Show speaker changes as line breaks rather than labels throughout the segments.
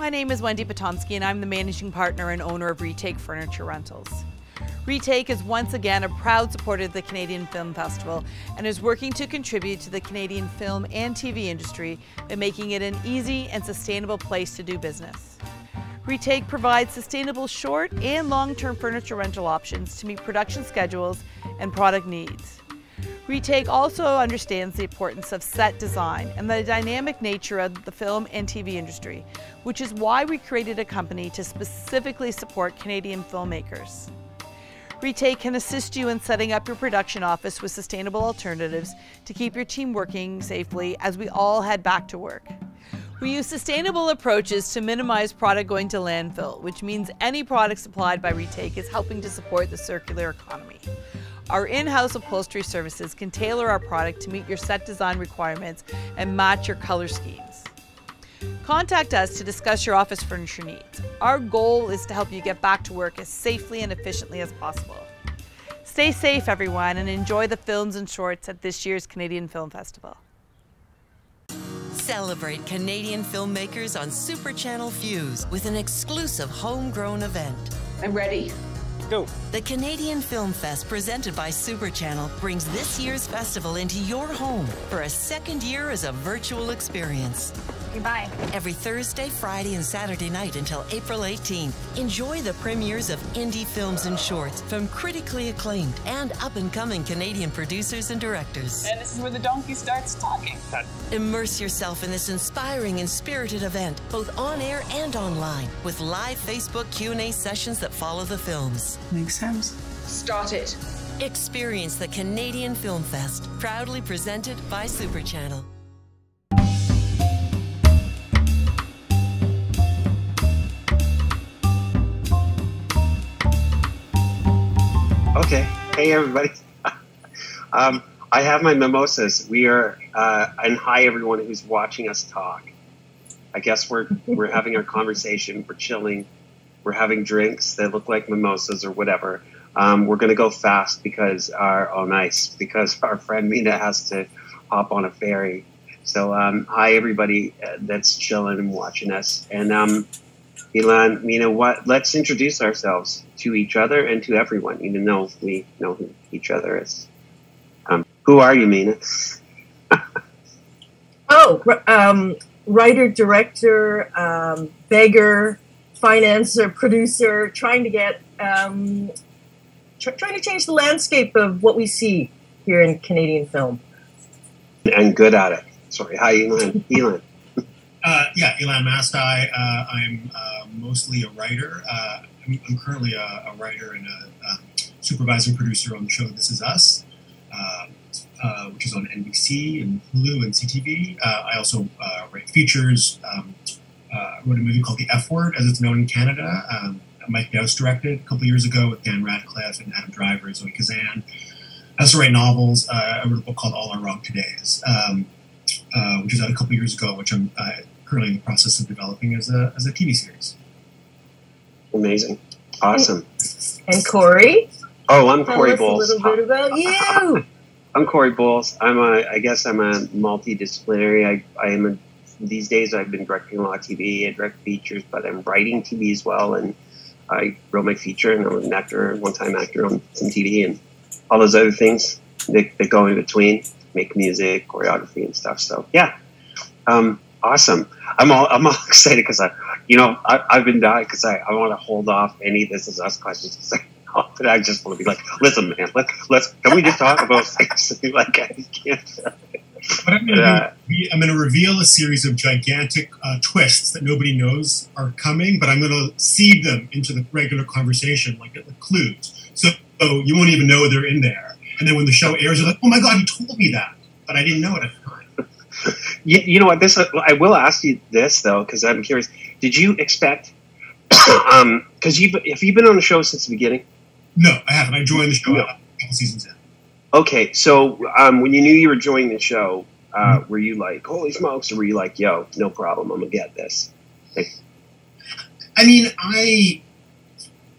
My name is Wendy Potomsky and I'm the managing partner and owner of Retake Furniture Rentals. Retake is once again a proud supporter of the Canadian Film Festival and is working to contribute to the Canadian film and TV industry by making it an easy and sustainable place to do business. Retake provides sustainable short and long-term furniture rental options to meet production schedules and product needs. Retake also understands the importance of set design and the dynamic nature of the film and TV industry, which is why we created a company to specifically support Canadian filmmakers. Retake can assist you in setting up your production office with sustainable alternatives to keep your team working safely as we all head back to work. We use sustainable approaches to minimize product going to landfill, which means any product supplied by Retake is helping to support the circular economy. Our in-house upholstery services can tailor our product to meet your set design requirements and match your color schemes. Contact us to discuss your office furniture needs. Our goal is to help you get back to work as safely and efficiently as possible. Stay safe, everyone, and enjoy the films and shorts at this year's Canadian Film Festival.
Celebrate Canadian filmmakers on Super Channel Fuse with an exclusive homegrown event.
I'm ready.
Go.
The Canadian Film Fest presented by Super Channel brings this year's festival into your home for a second year as a virtual experience.
Goodbye.
Every Thursday, Friday, and Saturday night until April 18th. Enjoy the premieres of indie films and shorts from critically acclaimed and up and coming Canadian producers and directors.
And this is where the donkey starts talking.
Immerse yourself in this inspiring and spirited event, both on air and online, with live Facebook Q&A sessions that follow the films.
Makes sense.
Start it.
Experience the Canadian Film Fest, proudly presented by Super Channel.
Hey, everybody. um, I have my mimosas. We are, uh, and hi, everyone who's watching us talk. I guess we're we're having our conversation. We're chilling. We're having drinks that look like mimosas or whatever. Um, we're gonna go fast because our oh nice because our friend Mina has to hop on a ferry. So um, hi everybody uh, that's chilling and watching us. And um, Elan, Mina, what? Let's introduce ourselves to each other and to everyone, even though we know who each other is. Um, who are you, Mina?
Oh, um, writer, director, um, beggar, financer, producer, trying to get, um, tr- trying to change the landscape of what we see here in Canadian film.
and good at it. Sorry, hi, Elan. Elan.
Uh, yeah, Elan Mastai. Uh, I'm uh, mostly a writer. Uh, I'm, I'm currently a, a writer and a, um supervising producer on the show This Is Us, uh, uh, which is on NBC and Hulu and CTV. Uh, I also uh, write features. Um, uh, wrote a movie called The F Word, as it's known in Canada. Um, Mike Dowse directed a couple years ago with Dan Radcliffe and Adam Driver and Zoe Kazan. I also write novels. I wrote a book called All Our Wrong Todays, um, which is out a couple years ago, which I'm currently in the process of developing as a, as a TV series.
Amazing. Awesome.
And Cory,
Oh, I'm
tell
Cory
us a little bit about you.
I'm Cory Bowles. I'm a, I guess I'm a multidisciplinary. I, I am a, these days I've been directing a lot of TV. I direct features, but I'm writing TV as well. And I wrote my feature and I'm an actor, one-time actor on some TV and all those other things that, that go in between, make music, choreography and stuff. So yeah, um, awesome. I'm all, I'm all excited because I, you know, I, I've been dying because I, I want to hold off any This Is Us questions. 'cause I- But I just want to be like, listen, man, let's let's can we just talk about things? like I can't.
But I'm going
Yeah.
to I'm going to reveal a series of gigantic uh, twists that nobody knows are coming, but I'm going to seed them into the regular conversation, like the clues. So, so you won't even know they're in there. And then when the show airs, you're like, oh my god, he told me that, but I didn't know it at the time.
You, you know what? This I will ask you this though, because I'm curious. Did you expect? um, because you have you been on the show since the beginning?
No, I haven't. I joined the show
No.
a couple seasons in.
Okay, so um, when you knew you were joining the show, uh, were you like, holy smokes, or were you like, yo, no problem, I'm gonna get this?
I mean, I,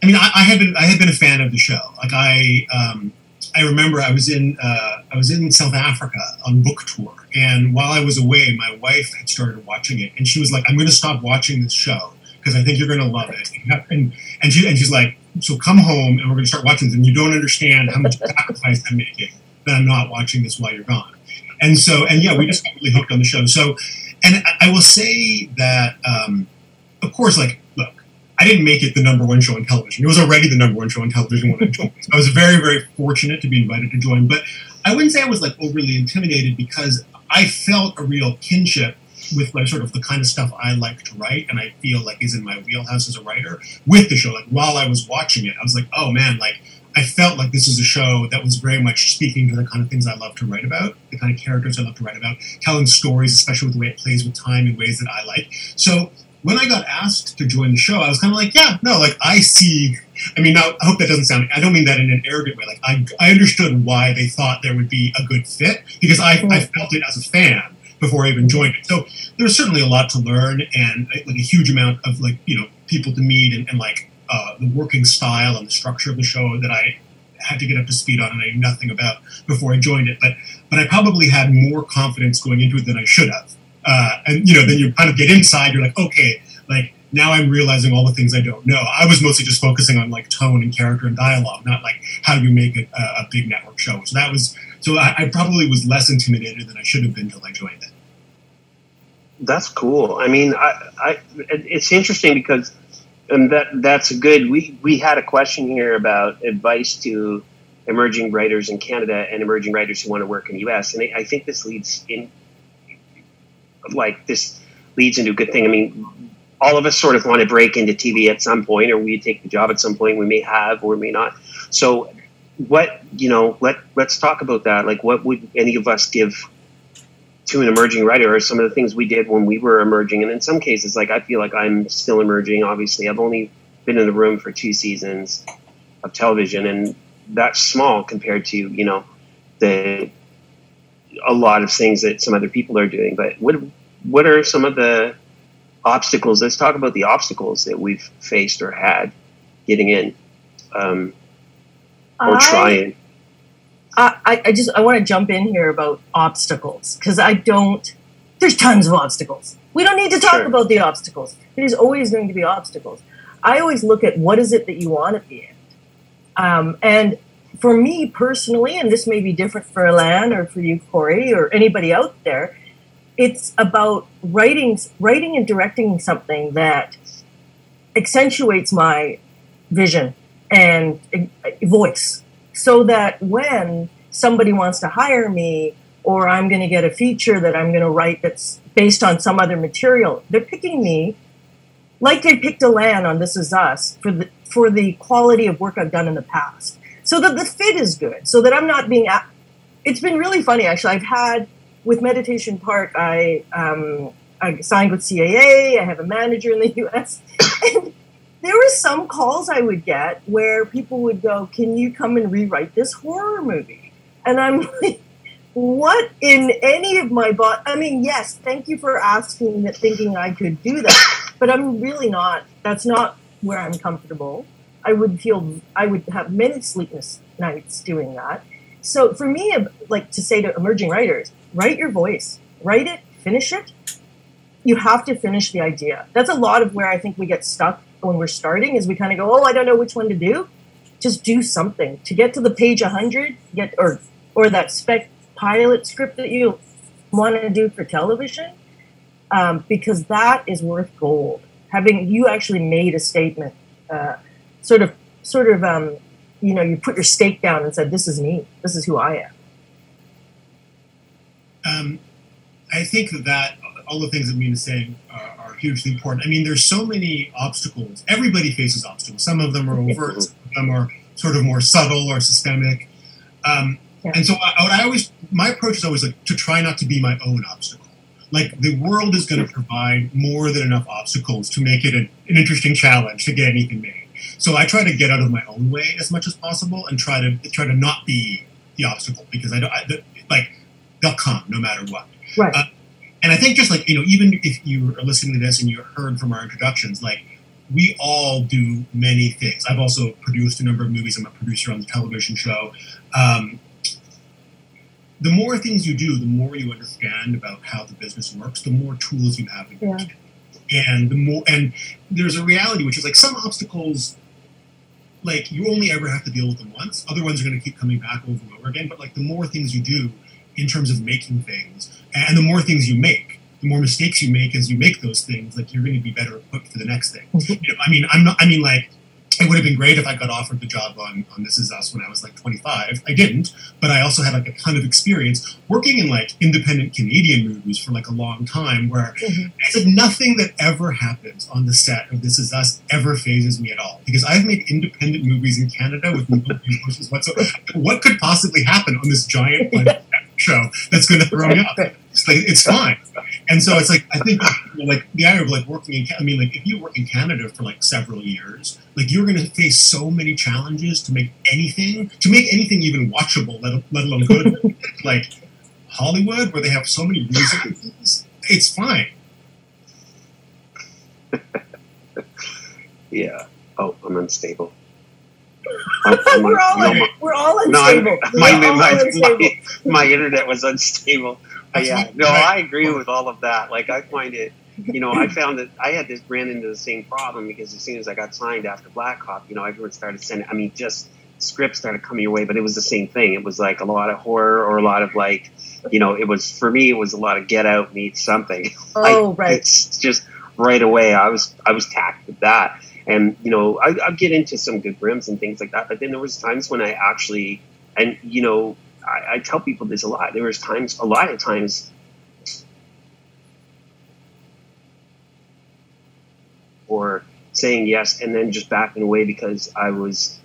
I mean, I, I had been I had been a fan of the show. Like I, um, I remember I was in uh, I was in South Africa on book tour, And while I was away, my wife had started watching it, and she was like, "I'm going to stop watching this show because I think you're going to love it." And and she and she's like, "So come home, and we're going to start watching this." And you don't understand how much sacrifice I'm making that I'm not watching this while you're gone. And so, and yeah, we just got really hooked on the show. So, and I will say that, um, of course, like, look, I didn't make it the number one show on television. It was already the number one show on television when I joined. I was very, very fortunate to be invited to join, but I wouldn't say I was like overly intimidated because I felt a real kinship with like sort of the kind of stuff I like to write and I feel like is in my wheelhouse as a writer with the show. Like while I was watching it, I was like, oh man, like I felt like this is a show that was very much speaking to the kind of things I love to write about, the kind of characters I love to write about, telling stories, especially with the way it plays with time in ways that I like. So when I got asked to join the show, I was kind of like, yeah, no, like I see. I mean, now I hope that doesn't sound. I don't mean that in an arrogant way. Like I, I understood why they thought there would be a good fit because I, I felt it as a fan before I even joined it. So there's certainly a lot to learn and like a huge amount of like you know people to meet and, and like uh, the working style and the structure of the show that I had to get up to speed on and I knew nothing about before I joined it. But but I probably had more confidence going into it than I should have. Uh, and you know, then you kind of get inside. You're like, okay, like now I'm realizing all the things I don't know. I was mostly just focusing on like tone and character and dialogue, not like how you make a, uh, a big network show. So that was so I, I probably was less intimidated than I should have been until I joined it.
That's cool. I mean, I, I it's interesting because and that that's a good. We we had a question here about advice to emerging writers in Canada and emerging writers who want to work in the U.S. And I think this leads in like this leads into a good thing. I mean, all of us sort of want to break into TV at some point, or we take the job at some point. We may have or may not. So, what you know, let let's talk about that. Like, what would any of us give to an emerging writer, or some of the things we did when we were emerging? And in some cases, like I feel like I'm still emerging. Obviously, I've only been in the room for two seasons of television, and that's small compared to you know the a lot of things that some other people are doing. But what what are some of the obstacles? Let's talk about the obstacles that we've faced or had getting in um, or I, trying.
I, I just I want to jump in here about obstacles because I don't. There's tons of obstacles. We don't need to talk sure. about the obstacles. There's always going to be obstacles. I always look at what is it that you want at the end. Um, and for me personally, and this may be different for Alan or for you, Corey, or anybody out there, it's about writing, writing and directing something that accentuates my vision and voice, so that when somebody wants to hire me, or I'm going to get a feature that I'm going to write that's based on some other material, they're picking me like they picked Elan on This Is Us for the for the quality of work I've done in the past so that the fit is good, so that I'm not being. It's been really funny, actually. I've had with Meditation Park, I um, I signed with CAA. I have a manager in the U.S. and there were some calls I would get where people would go, "Can you come and rewrite this horror movie?" And I'm like, "What in any of my bot? I mean, yes, thank you for asking that, thinking I could do that, but I'm really not. That's not where I'm comfortable. I would feel I would have many sleepless nights doing that. So for me, like to say to emerging writers, write your voice, write it, finish it. You have to finish the idea. That's a lot of where I think we get stuck when we're starting. Is we kind of go, oh, I don't know which one to do. Just do something to get to the page 100, get or or that spec pilot script that you want to do for television, um, because that is worth gold. Having you actually made a statement. Uh, sort of sort of um, you know you put your stake down and said this is me. This is who i am.
Um, i think that all the things that Mina is saying are, are, hugely important. I mean there's so many obstacles. Everybody faces obstacles. Some of them are overt. Some of them are sort of more subtle or systemic. Um, yeah. and so I, I always my approach is always like to try not to be my own obstacle. Like the world is going to provide more than enough obstacles to make it an, an interesting challenge to get anything made so I try to get out of my own way as much as possible and try to try to not be the obstacle because I don't I, like they'll come no matter what.
Right. Uh,
and I think just like you know, even if you are listening to this and you heard from our introductions, like we all do many things. I've also produced a number of movies. I'm a producer on the television show. Um, the more things you do, the more you understand about how the business works, the more tools you have in your
Yeah.
And the more, and there's a reality which is like some obstacles, like you only ever have to deal with them once. Other ones are going to keep coming back over and over again. But like the more things you do in terms of making things, and the more things you make, the more mistakes you make as you make those things, like you're going to be better equipped for the next thing. Mm-hmm. You know, I mean, I'm not. I mean, like it would have been great if I got offered the job on, on This Is Us when I was like 25. I didn't, but I also had like a ton of experience working in like independent Canadian movies for like a long time where
Mhm.
it's like nothing that ever happens on the set of This Is Us ever phases me at all because I've made independent movies in Canada with no resources whatsoever. What could possibly happen on this giant budget show that's going to throw me off? It's like it's fine. And so it's like I think like the idea of like working in I mean like if you work in Canada for like several years, like you're going to face so many challenges to make anything to make anything even watchable, let, let alone good. like Hollywood, where they have so many reasons, it's fine.
Yeah. Oh, I'm unstable. I'm,
we're all
no,
we're all
no,
unstable.
my,
all
my,
unstable.
my, my internet was unstable.
That's
yeah, no, I agree with all of that. Like, I find it, you know, I found that I had this ran into the same problem because as soon as I got signed after Black Cop, you know, everyone started sending. I mean, just scripts started coming your way, but it was the same thing. It was like a lot of horror or a lot of like, you know, it was for me. It was a lot of Get Out meet something.
oh
I-
right.
It's just right away. I was I was tacked with that, and you know I I get into some good brims and things like that. But then there was times when I actually, and you know I, I tell people this a lot. There was times, a lot of times. Or saying yes and then just backing away because I was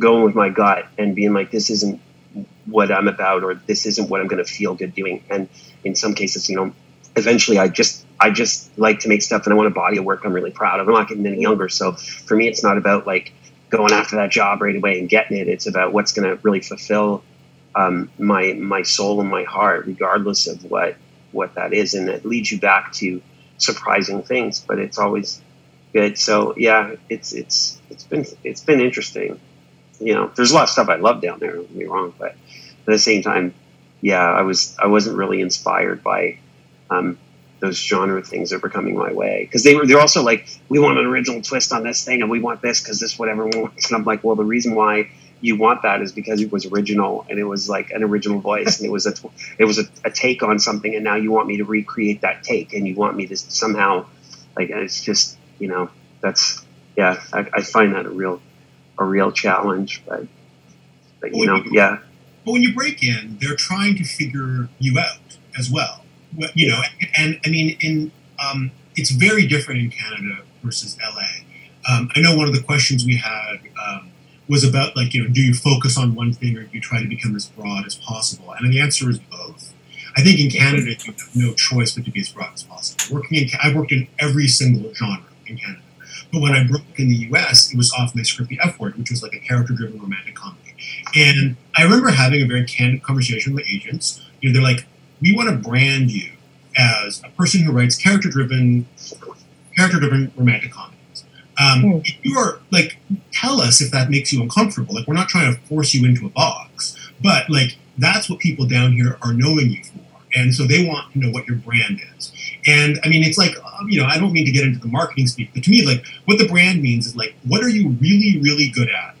going with my gut and being like, this isn't what I'm about or this isn't what I'm going to feel good doing. And in some cases, you know, eventually I just I just like to make stuff and I want a body of work I'm really proud of. I'm not getting any younger, so for me it's not about like going after that job right away and getting it. It's about what's going to really fulfill um, my my soul and my heart, regardless of what what that is, and it leads you back to surprising things. But it's always good. So yeah, it's it's it's been it's been interesting. You know, there's a lot of stuff I love down there. Don't get me wrong, but at the same time, yeah, I was I wasn't really inspired by um, those genre things that were coming my way. Because they were they're also like we want an original twist on this thing and we want this because this is what everyone wants and I'm like well the reason why you want that is because it was original and it was like an original voice and it was a it was a, a take on something and now you want me to recreate that take and you want me to somehow like it's just you know that's yeah I, I find that a real a real challenge but but you know yeah.
But when you break in, they're trying to figure you out as well. You know, and, I mean, in um, it's very different in Canada versus LA. Um, I know one of the questions we had um, was about like, you know, do you focus on one thing or do you try to become as broad as possible? And the answer is both. I think in Canada you have no choice but to be as broad as possible. Working in, I've worked in every single genre in Canada. But when I broke in the U.S., it was off my script, The F Word, which was like a character-driven romantic comedy. And I remember having a very candid conversation with agents. You know, they're like, "We want to brand you as a person who writes character-driven, character-driven romantic comedies. Um,
Hmm.
If you are like, tell us if that makes you uncomfortable. Like, we're not trying to force you into a box, but like, that's what people down here are knowing you for, and so they want to know what your brand is. And I mean, it's like, um, you know, I don't mean to get into the marketing speak, but to me, like, what the brand means is like, what are you really, really good at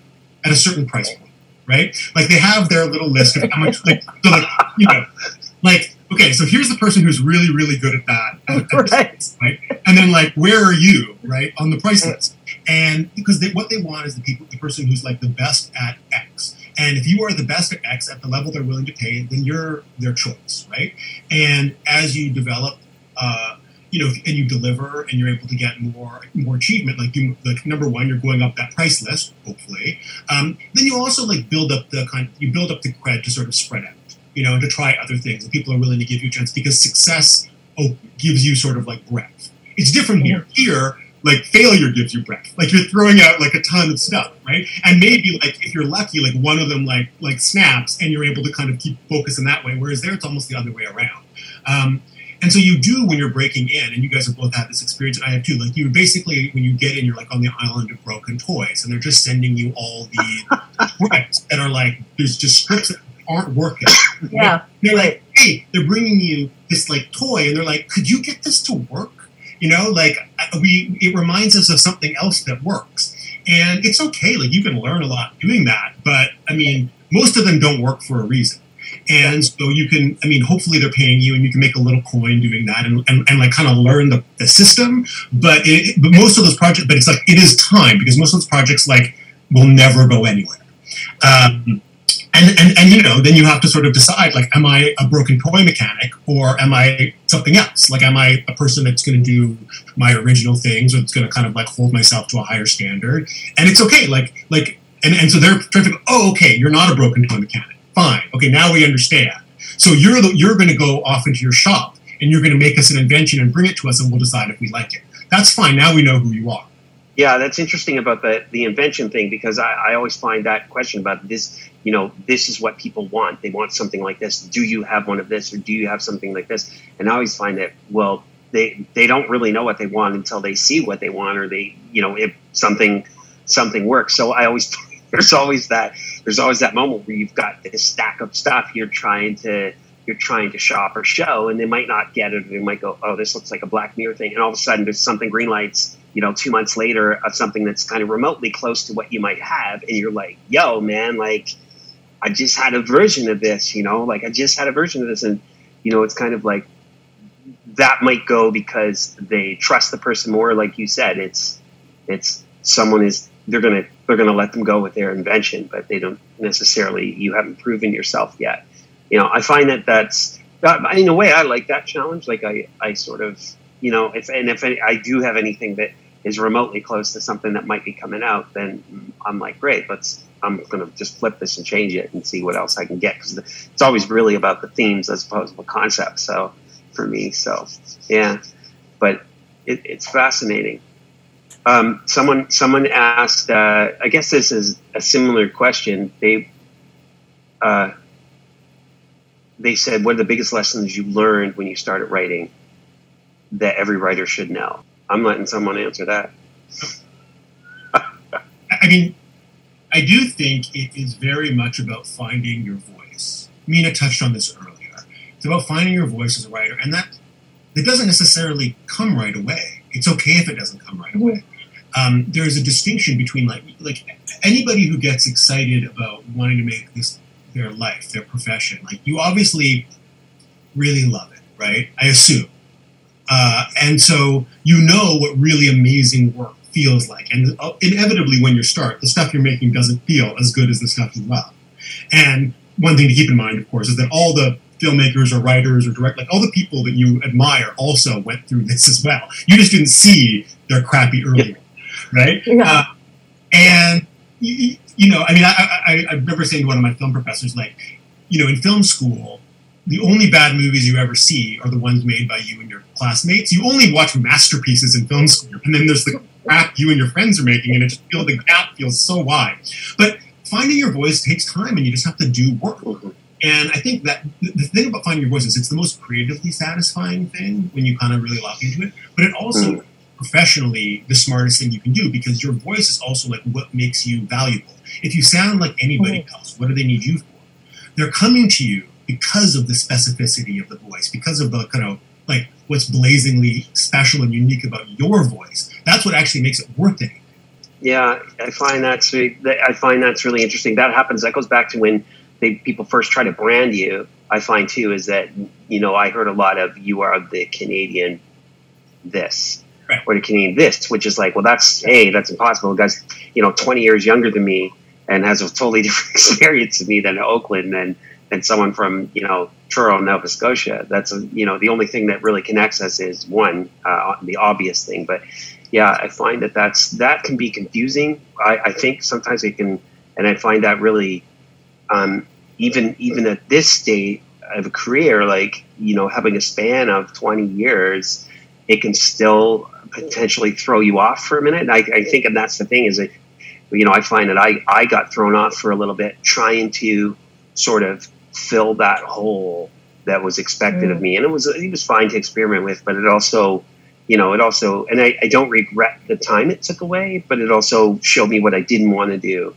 at a certain price point, right? Like, they have their little list of how much, like, so like you know, like, okay, so here's the person who's really, really good at that, at- at
Right.
right? And then like, where are you, right, on the price list? And because they, what they want is the people, the person who's like the best at X. And if you are the best at X at the level they're willing to pay, then you're their choice, right? And as you develop, uh, you know, and you deliver, and you're able to get more more achievement, like you, like number one, you're going up that price list, hopefully. Um, then you also like build up the kind, you build up the cred to sort of spread out, you know, and to try other things, and people are willing to give you a chance because success oh, gives you sort of like breadth. It's different here. Here, like failure gives you breath. Like you're throwing out like a ton of stuff, right? And maybe like if you're lucky, like one of them like like snaps, and you're able to kind of keep focusing that way. Whereas there, it's almost the other way around. Um, and so you do when you're breaking in, and you guys have both had this experience, and I have too. Like you basically, when you get in, you're like on the island of broken toys, and they're just sending you all the scripts that are like there's just scripts. Aren't working.
Yeah.
They're like, hey, they're bringing you this like toy, and they're like, could you get this to work? You know, like we, it reminds us of something else that works, and it's okay. Like you can learn a lot doing that, but I mean, most of them don't work for a reason. And so you can, I mean, hopefully they're paying you and you can make a little coin doing that and, and, and like kind of learn the, the system. But it, but most of those projects, but it's like, it is time because most of those projects like will never go anywhere. Um, and, and, and you know then you have to sort of decide like am i a broken toy mechanic or am i something else? Like am i a person that's going to do my original things or it's going to kind of like hold myself to a higher standard? And it's okay like like and, and so they're trying to go oh okay you're not a broken toy mechanic. Fine. Okay now we understand. So you're the, you're going to go off into your shop and you're going to make us an invention and bring it to us and we'll decide if we like it. That's fine. Now we know who you are.
Yeah, that's interesting about the the invention thing because I, I always find that question about this. You know, this is what people want. They want something like this. Do you have one of this, or do you have something like this? And I always find that well, they they don't really know what they want until they see what they want, or they you know if something something works. So I always there's always that there's always that moment where you've got this stack of stuff you're trying to you're trying to shop or show, and they might not get it. They might go, oh, this looks like a Black Mirror thing, and all of a sudden there's something green lights you know, two months later of something that's kind of remotely close to what you might have, and you're like, yo, man, like, I just had a version of this, you know, like I just had a version of this, and you know, it's kind of like that might go because they trust the person more, like you said. It's it's someone is they're gonna they're gonna let them go with their invention, but they don't necessarily you haven't proven yourself yet. You know, I find that that's in a way I like that challenge. Like I I sort of you know if and if I do have anything that is remotely close to something that might be coming out, then I'm like, great, let's. I'm going to just flip this and change it and see what else I can get because it's always really about the themes as opposed to the concept. So for me, so yeah, but it, it's fascinating. Um, someone someone asked. Uh, I guess this is a similar question. They uh, they said, "What are the biggest lessons you learned when you started writing that every writer should know?" I'm letting someone answer that.
I mean, I do think it is very much about finding your voice. Mina touched on this earlier. It's about finding your voice as a writer, and that that doesn't necessarily come right away. It's okay if it doesn't come right away. Um, there's a distinction between like like anybody who gets excited about wanting to make this their life, their profession. Like you obviously really love it, right? I assume. Uh, and so you know what really amazing work feels like. And uh, inevitably, when you start, the stuff you're making doesn't feel as good as the stuff you love. And one thing to keep in mind, of course, is that all the filmmakers or writers or direct, like all the people that you admire also went through this as well. You just didn't see their crappy earlier, right? Yeah. Uh, and, you, you, know, I mean, I, I, I remember saying to one of my film professors, like, you know, in film school, the only bad movies you ever see are the ones made by you and your classmates. You only watch masterpieces in film school, and then there's the crap you and your friends are making, and it just feels the gap feels so wide. But finding your voice takes time, and you just have to do work. And I think that the thing about finding your voice is it's the most creatively satisfying thing when you kind of really lock into it. But it also mm. professionally the smartest thing you can do because your voice is also like what makes you valuable. If you sound like anybody mm. else, what do they need you for? They're coming to you because of the specificity of the voice, because of the kind of like what's blazingly special and unique about your voice. That's what actually makes it worth it.
Yeah, I find that's I find that's really interesting. That happens. That goes back to when they people first try to brand you. I find too is that you know I heard a lot of you are the Canadian this right. or the Canadian this, which is like well that's hey that's impossible. The guy's you know 20 years younger than me and has a totally different experience than me than Oakland and and someone from you know Truro, Nova Scotia. That's a, you know the only thing that really connects us is one uh, the obvious thing. But yeah, I find that that's that can be confusing. I, I think sometimes it can, and I find that really um, even even at this state of a career, like you know having a span of twenty years, it can still potentially throw you off for a minute. I, I think and that's the thing is that you know I find that I I got thrown off for a little bit trying to sort of fill that hole that was expected mm. of me. And it was it was fine to experiment with, but it also, you know, it also and I, I don't regret the time it took away, but it also showed me what I didn't want to do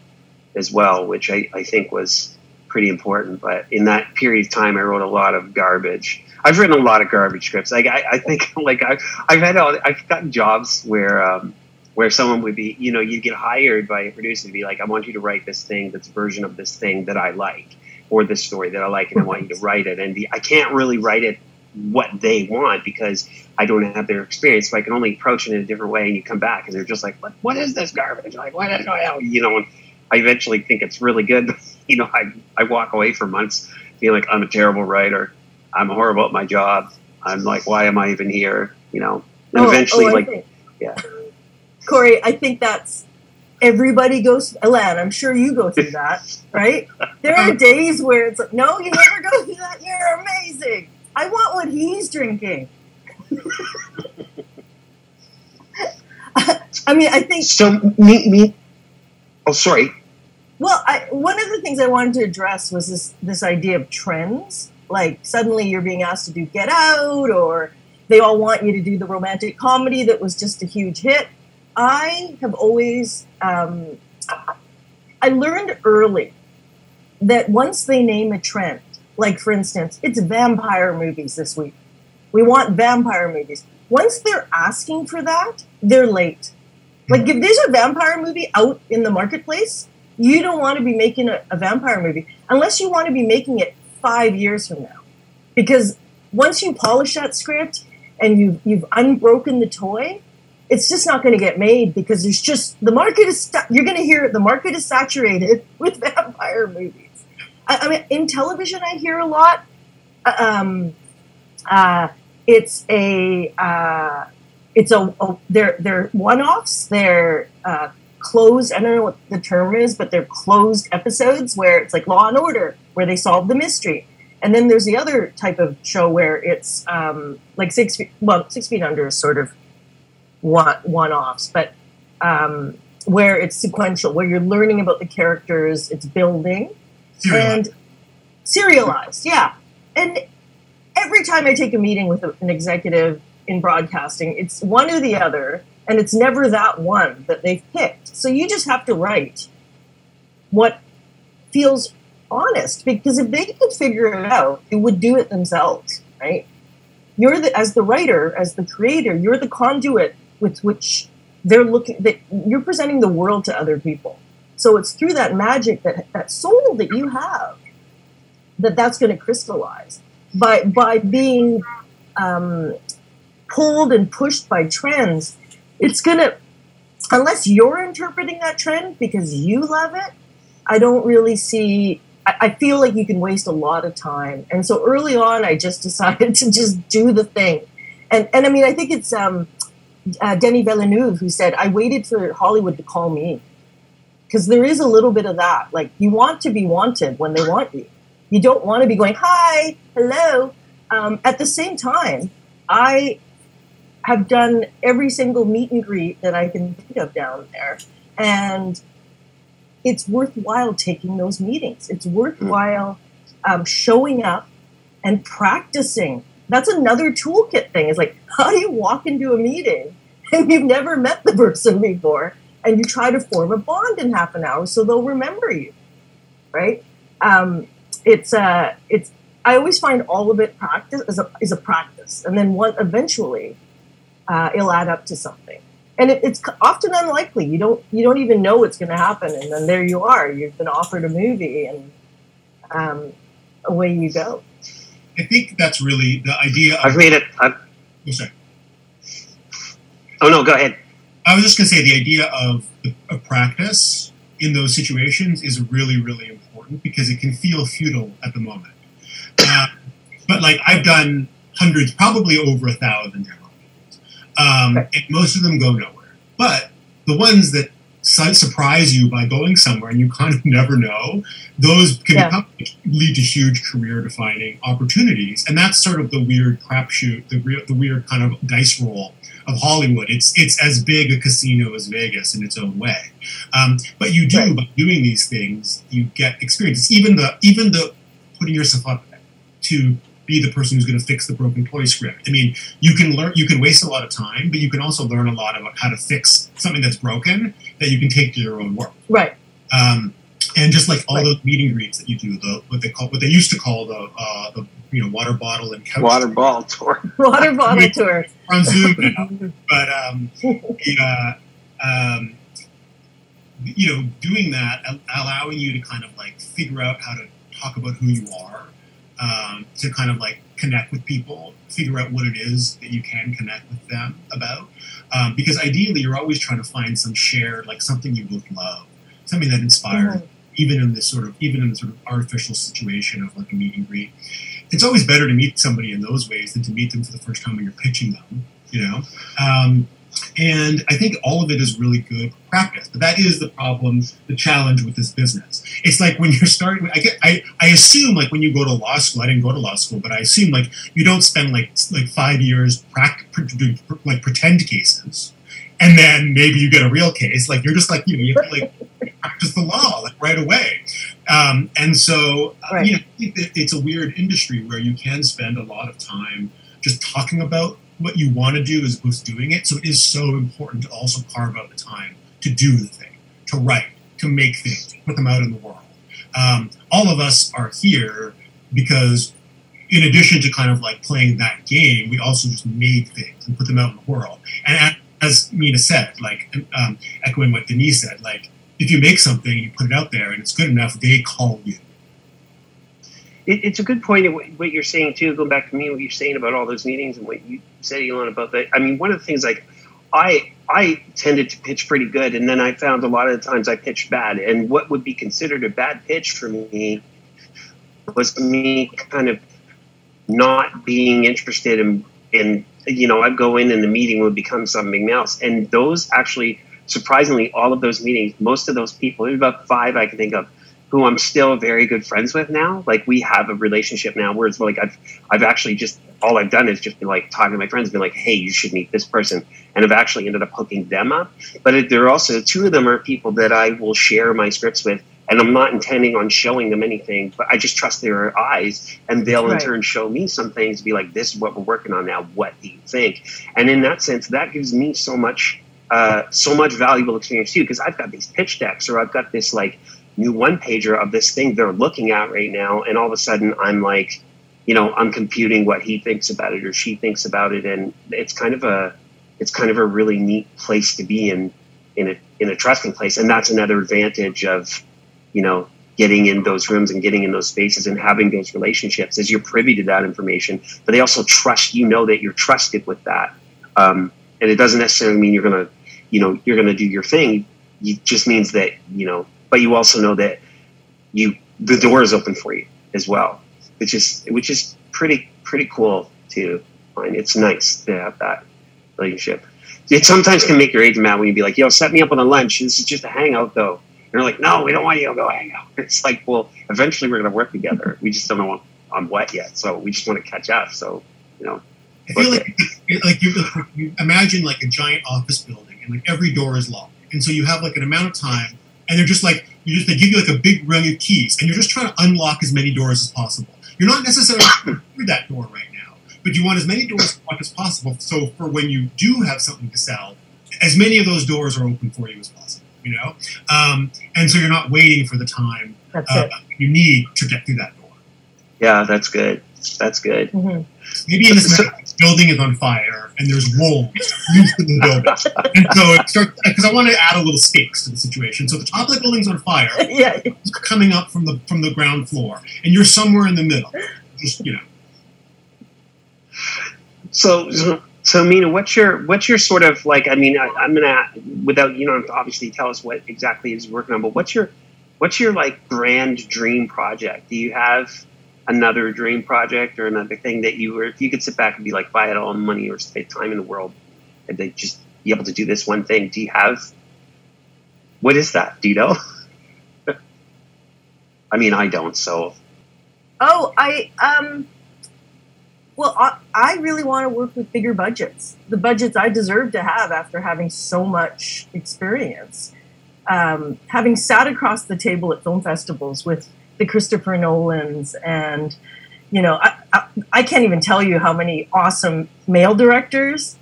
as well, which I, I think was pretty important. But in that period of time, I wrote a lot of garbage. I've written a lot of garbage scripts. Like I, I think, like I, I've had, all, I've gotten jobs where, um, where someone would be, you know, you'd get hired by a producer to be like, I want you to write this thing that's a version of this thing that I like, or this story that I like, and I want you to write it. And the, I can't really write it what they want because I don't have their experience. So I can only approach it in a different way. And you come back and they're just like, what, what is this garbage? Like, what is, you know, and I eventually think it's really good. you know, I, I walk away for months feeling like I'm a terrible writer. I'm horrible at my job. I'm like, why am I even here? You know, and
Oh,
eventually
oh,
like,
think-
yeah.
Cory, I think that's everybody goes. Alan, I'm sure you go through that, right? There are days where it's like, no, you never go through that. You're amazing. I want what he's drinking. I mean, I think
So me, me, oh, sorry.
Well, I, one of the things I wanted to address was this this idea of trends. Like suddenly you're being asked to do Get Out, or they all want you to do the romantic comedy that was just a huge hit. I have always um, I learned early that once they name a trend, like for instance, it's vampire movies this week. We want vampire movies. Once they're asking for that, they're late. Like if there's a vampire movie out in the marketplace, you don't want to be making a, a vampire movie unless you want to be making it five years from now. Because once you polish that script and you you've unbroken the toy, it's just not going to get made because there's just the market is you're going to hear. The market is saturated with vampire movies. I, I mean, in television, I hear a lot. uh, Um, uh, it's a uh, it's a, a they're they're one-offs. They're uh, closed. I don't know what the term is, but they're closed episodes where it's like Law and Order, where they solve the mystery. And then there's the other type of show where it's um, like six feet. Well, Six Feet Under is sort of one one-offs, but um, where it's sequential, where you're learning about the characters, it's building
Serialized.
and serialized. Yeah, and every time I take a meeting with an executive in broadcasting, it's one or the other, and it's never that one that they've picked. So you just have to write what feels honest, because if they could figure it out, they would do it themselves, right? You're the as the writer, as the creator, you're the conduit with which they're looking that you're presenting the world to other people. So it's through that magic that that soul that you have that that's going to crystallize by by being um, pulled and pushed by trends. It's going to unless you're interpreting that trend because you love it. I don't really see. I, feel like you can waste a lot of time, and so early on, I just decided to just do the thing. And and I mean, I think it's um, uh, Denis Villeneuve who said, "I waited for Hollywood to call me." because there is a little bit of that. Like you want to be wanted when they want you. You don't want to be going hi, hello. Um, at the same time, I have done every single meet and greet that I can think of down there, and it's worthwhile taking those meetings. It's worthwhile um, showing up and practicing. That's another toolkit thing. Is like how do you walk into a meeting and you've never met the person before? and you try to form a bond in half an hour so they'll remember you right um, it's uh it's i always find all of it practice is a, is a practice and then one eventually uh, it'll add up to something and it, it's often unlikely you don't you don't even know what's going to happen and then there you are you've been offered a movie and um, away you go
I think that's really the idea. Of,
I've made it. I've,
oh, sorry.
oh no, go ahead.
I was just going to say the idea of, of practice in those situations is really, really important because it can feel futile at the moment. Uh, but like I've done hundreds, probably over a thousand demo um, and most of them go nowhere. But the ones that surprise you by going somewhere and you kind of never know, those can
Yeah.
become, lead to huge career-defining opportunities. And that's sort of the weird crapshoot, the, re- the weird kind of dice roll of Hollywood. It's it's as big a casino as Vegas in its own way. Um, but you do
Right.
by doing these things, you get experience. Even the even the putting yourself up to be the person who's going to fix the broken toy script. I mean, you can learn, you can waste a lot of time, but you can also learn a lot about how to fix something that's broken that you can take to your own world.
right
Um, and just like all those meet and greets that you do, the what they call what they used to call the uh, the you know water bottle and couch
Water ball tour.
Water bottle tour.
on Zoom now. but um, yeah, um, you know, doing that, allowing you to kind of like figure out how to talk about who you are, um, to kind of like connect with people, figure out what it is that you can connect with them about. Um, because ideally, you're always trying to find some shared, like something you both love, something that inspires,
Mhm.
even in this sort of, even in the sort of artificial situation of like a meet and greet. It's always better to meet somebody in those ways than to meet them for the first time when you're pitching them, you know. Um, and I think all of it is really good practice. But that is the problem, the challenge with this business. It's like when you're starting. I get. I, I assume like when you go to law school. I didn't go to law school, but I assume like you don't spend like like five years doing like pretend cases, and then maybe you get a real case. Like you're just like you know you have to like practice the law like right away. Um, and so uh,
Right.
you know I think that it's a weird industry where you can spend a lot of time just talking about what you want to do opposed to doing it. So it is so important to also carve out the time to do the thing, to write, to make things, to put them out in the world. Um, all of us are here because, in addition to kind of like playing that game, we also just made things and put them out in the world. And as Mina said, like um, echoing what Denis said, like if you make something, you put it out there, and it's good enough, they call you.
It, it's a good point. What, what you're saying too. Going back to me, what you're saying about all those meetings and what you said, Elan, about that. I mean, one of the things like I I tended to pitch pretty good, and then I found a lot of the times I pitched bad. And what would be considered a bad pitch for me was me kind of not being interested in in you know I'd go in and the meeting would become something else. And those actually, surprisingly, all of those meetings, most of those people, there's about five I can think of who I'm still very good friends with now. Like we have a relationship now where it's like I've I've actually just all I've done is just been like talking to my friends, been like, hey, you should meet this person, and I've actually ended up hooking them up. But it, there are also two of them are people that I will share my scripts with, and I'm not intending on showing them anything, but I just trust their eyes, and they'll in turn show me some things, be like, this is what we're working on now. What do you think? And in that sense, that gives me so much. Uh, so much valuable experience too because I've got these pitch decks or I've got this like new one pager of this thing they're looking at right now and all of a sudden i'm like you know i'm computing what he thinks about it or she thinks about it and it's kind of a it's kind of a really neat place to be in in a in a trusting place and that's another advantage of you know getting in those rooms and getting in those spaces and having those relationships is you're privy to that information but they also trust you know that you're trusted with that. Um, and it doesn't necessarily mean you're gonna you know you're gonna do your thing. It just means that you know but you also know that you the door is open for you as well, which is which is pretty pretty cool to find. It's nice to have that relationship. It sometimes can make your agent mad when you be like, "Yo, set me up on a lunch. This is just a hangout, though." And they're like, "No, we don't want you to go hang out." It's like, well, eventually we're going to work together. We just don't know on what yet, so we just want to catch up. So, you know,
I feel like it, like you, you imagine like a giant office building and like every door is locked, and so you have like an amount of time, and they're just like you just they give you like a big ring of keys, and you're just trying to unlock as many doors as possible. You're not necessarily through that door right now, but you want as many doors locked as possible. So for when you do have something to sell, as many of those doors are open for you as possible. You know, um, and so you're not waiting for the time
That's
uh, you need to get through that door.
yeah, that's good. That's good.
hmm
Maybe in this
So-
building is on fire and there's wolves loose in the building. And so it starts because I want to add a little stakes to the situation. So the top of the building's on fire,
yeah.
it's coming up from the from the ground floor, and you're somewhere in the middle. Just you know,
So, so, so Mina, what's your what's your sort of like? I mean, I, I'm gonna without you don't obviously tell us what exactly is working on, but what's your what's your like grand dream project? Do you have another dream project or another thing that you were if you could sit back and be like, if I had all the money or spend time in the world, and they just be able to do this one thing? Do you have what is that? Do you know? I mean, I don't. So
Oh, I um. Well, I, I really want to work with bigger budgets. The budgets I deserve to have after having so much experience. Um, having sat across the table at film festivals with the Christopher Nolans and, you know, I, I, I can't even tell you how many awesome male directors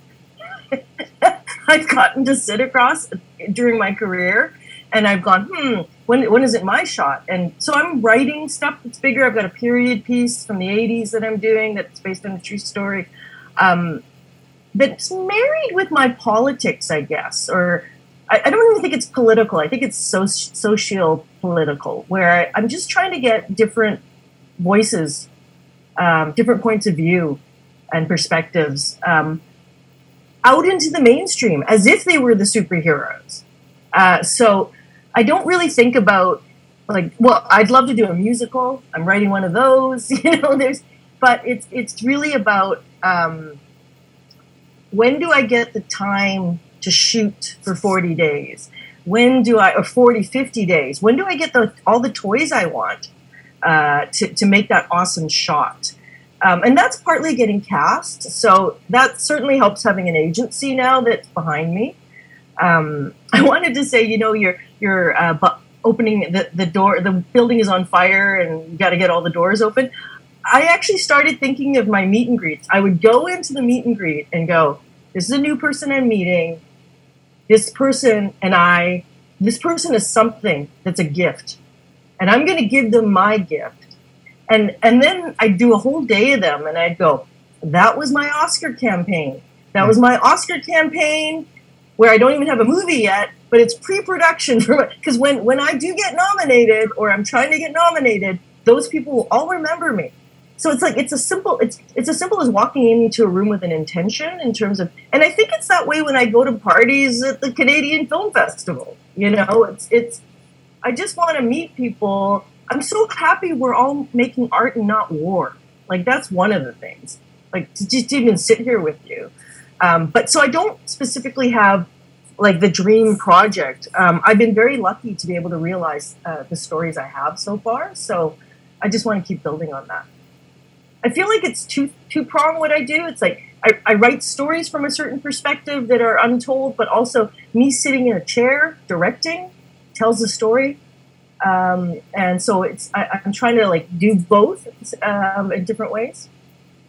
I've gotten to sit across during my career. And I've gone, hmm, when when is it my shot? And so I'm writing stuff that's bigger. I've got a period piece from the '80s that I'm doing that's based on a true story. Um, that's married with my politics, I guess, or I, I, don't even think it's political. I think it's so, political, where I'm just trying to get different voices, um, different points of view, and perspectives um, out into the mainstream as if they were the superheroes. Uh, so I don't really think about like, well, I'd love to do a musical. I'm writing one of those, you know. There's, but it's it's really about um, when do I get the time to shoot for 40 days? When do I, or 40, 50 days? When do I get the, all the toys I want uh, to, to make that awesome shot? Um, and that's partly getting cast. So that certainly helps having an agency now that's behind me. Um, I wanted to say, you know, you're, you're uh, bu- opening the, the door, the building is on fire and you got to get all the doors open. I actually started thinking of my meet and greets. I would go into the meet and greet and go, This is a new person I'm meeting. This person and I, this person is something that's a gift. And I'm going to give them my gift. And, and then I'd do a whole day of them and I'd go, That was my Oscar campaign. That was my Oscar campaign where I don't even have a movie yet, but it's pre-production for because when when I do get nominated or I'm trying to get nominated, those people will all remember me so it's like it's a simple it's it's as simple as walking into a room with an intention in terms of and i think it's that way when i go to parties at the canadian film festival you know? It's it's i just want to meet people. I'm so happy we're all making art and not war. Like that's one of the things. Like to just even sit here with you. Um, but so i don't specifically have like the dream project. Um, i've been very lucky to be able to realize uh, the stories i have so far. So i just want to keep building on that I feel like it's two two prong what I do. It's like I, I write stories from a certain perspective that are untold, but also me sitting in a chair directing tells a story. Um, and so it's I, am trying to like do both um, in different ways.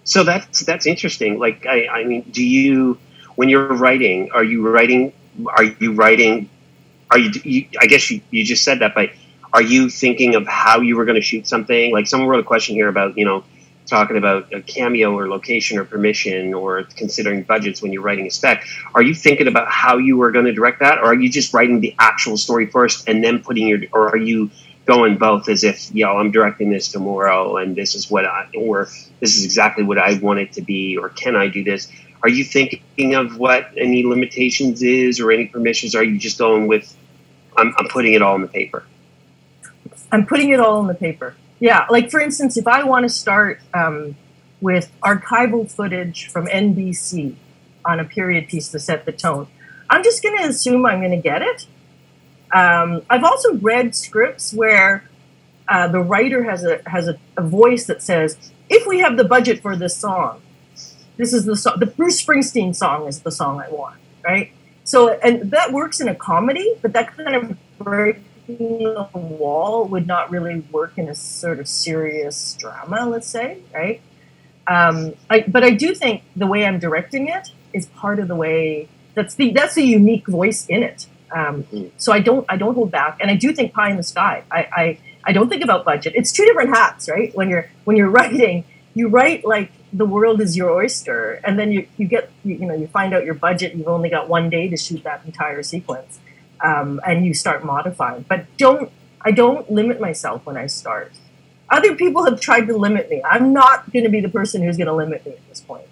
So that's that's interesting. Like I, I mean, do you when you're writing, are you writing? Are you writing? Are you? you I guess you, you just said that, but are you thinking of how you were going to shoot something? Like someone wrote a question here about you know talking about a cameo or location or permission or considering budgets when you're writing a spec are you thinking about how you are going to direct that? Or are you just writing the actual story first and then putting your or are you going both as if yo i'm directing this tomorrow and this is what i or this is exactly what i want it to be or can i do this? Are you thinking of what any limitations is or any permissions? Are you just going with i'm, I'm putting it all in the paper?
I'm putting it all in the paper yeah, like for instance, if I want to start um, with archival footage from NBC on a period piece to set the tone, I'm just going to assume I'm going to get it. Um, I've also read scripts where uh, the writer has a has a, a, voice that says, "If we have the budget for this song, this is the song. The Bruce Springsteen song is the song I want." Right. So, and that works in a comedy, but that kind of breaks the wall would not really work in a sort of serious drama, let's say, right? Um, I, but I do think the way I'm directing it is part of the way that's the that's the unique voice in it. Um, so I don't I don't hold back, and I do think pie in the sky. I, I I don't think about budget. It's two different hats, right? When you're when you're writing, you write like the world is your oyster, and then you you get you, you know you find out your budget. You've only got one day to shoot that entire sequence um, and you start modifying. But don't I don't limit myself when I start. Other people have tried to limit me. I'm not going to be the person who's going to limit me at this point.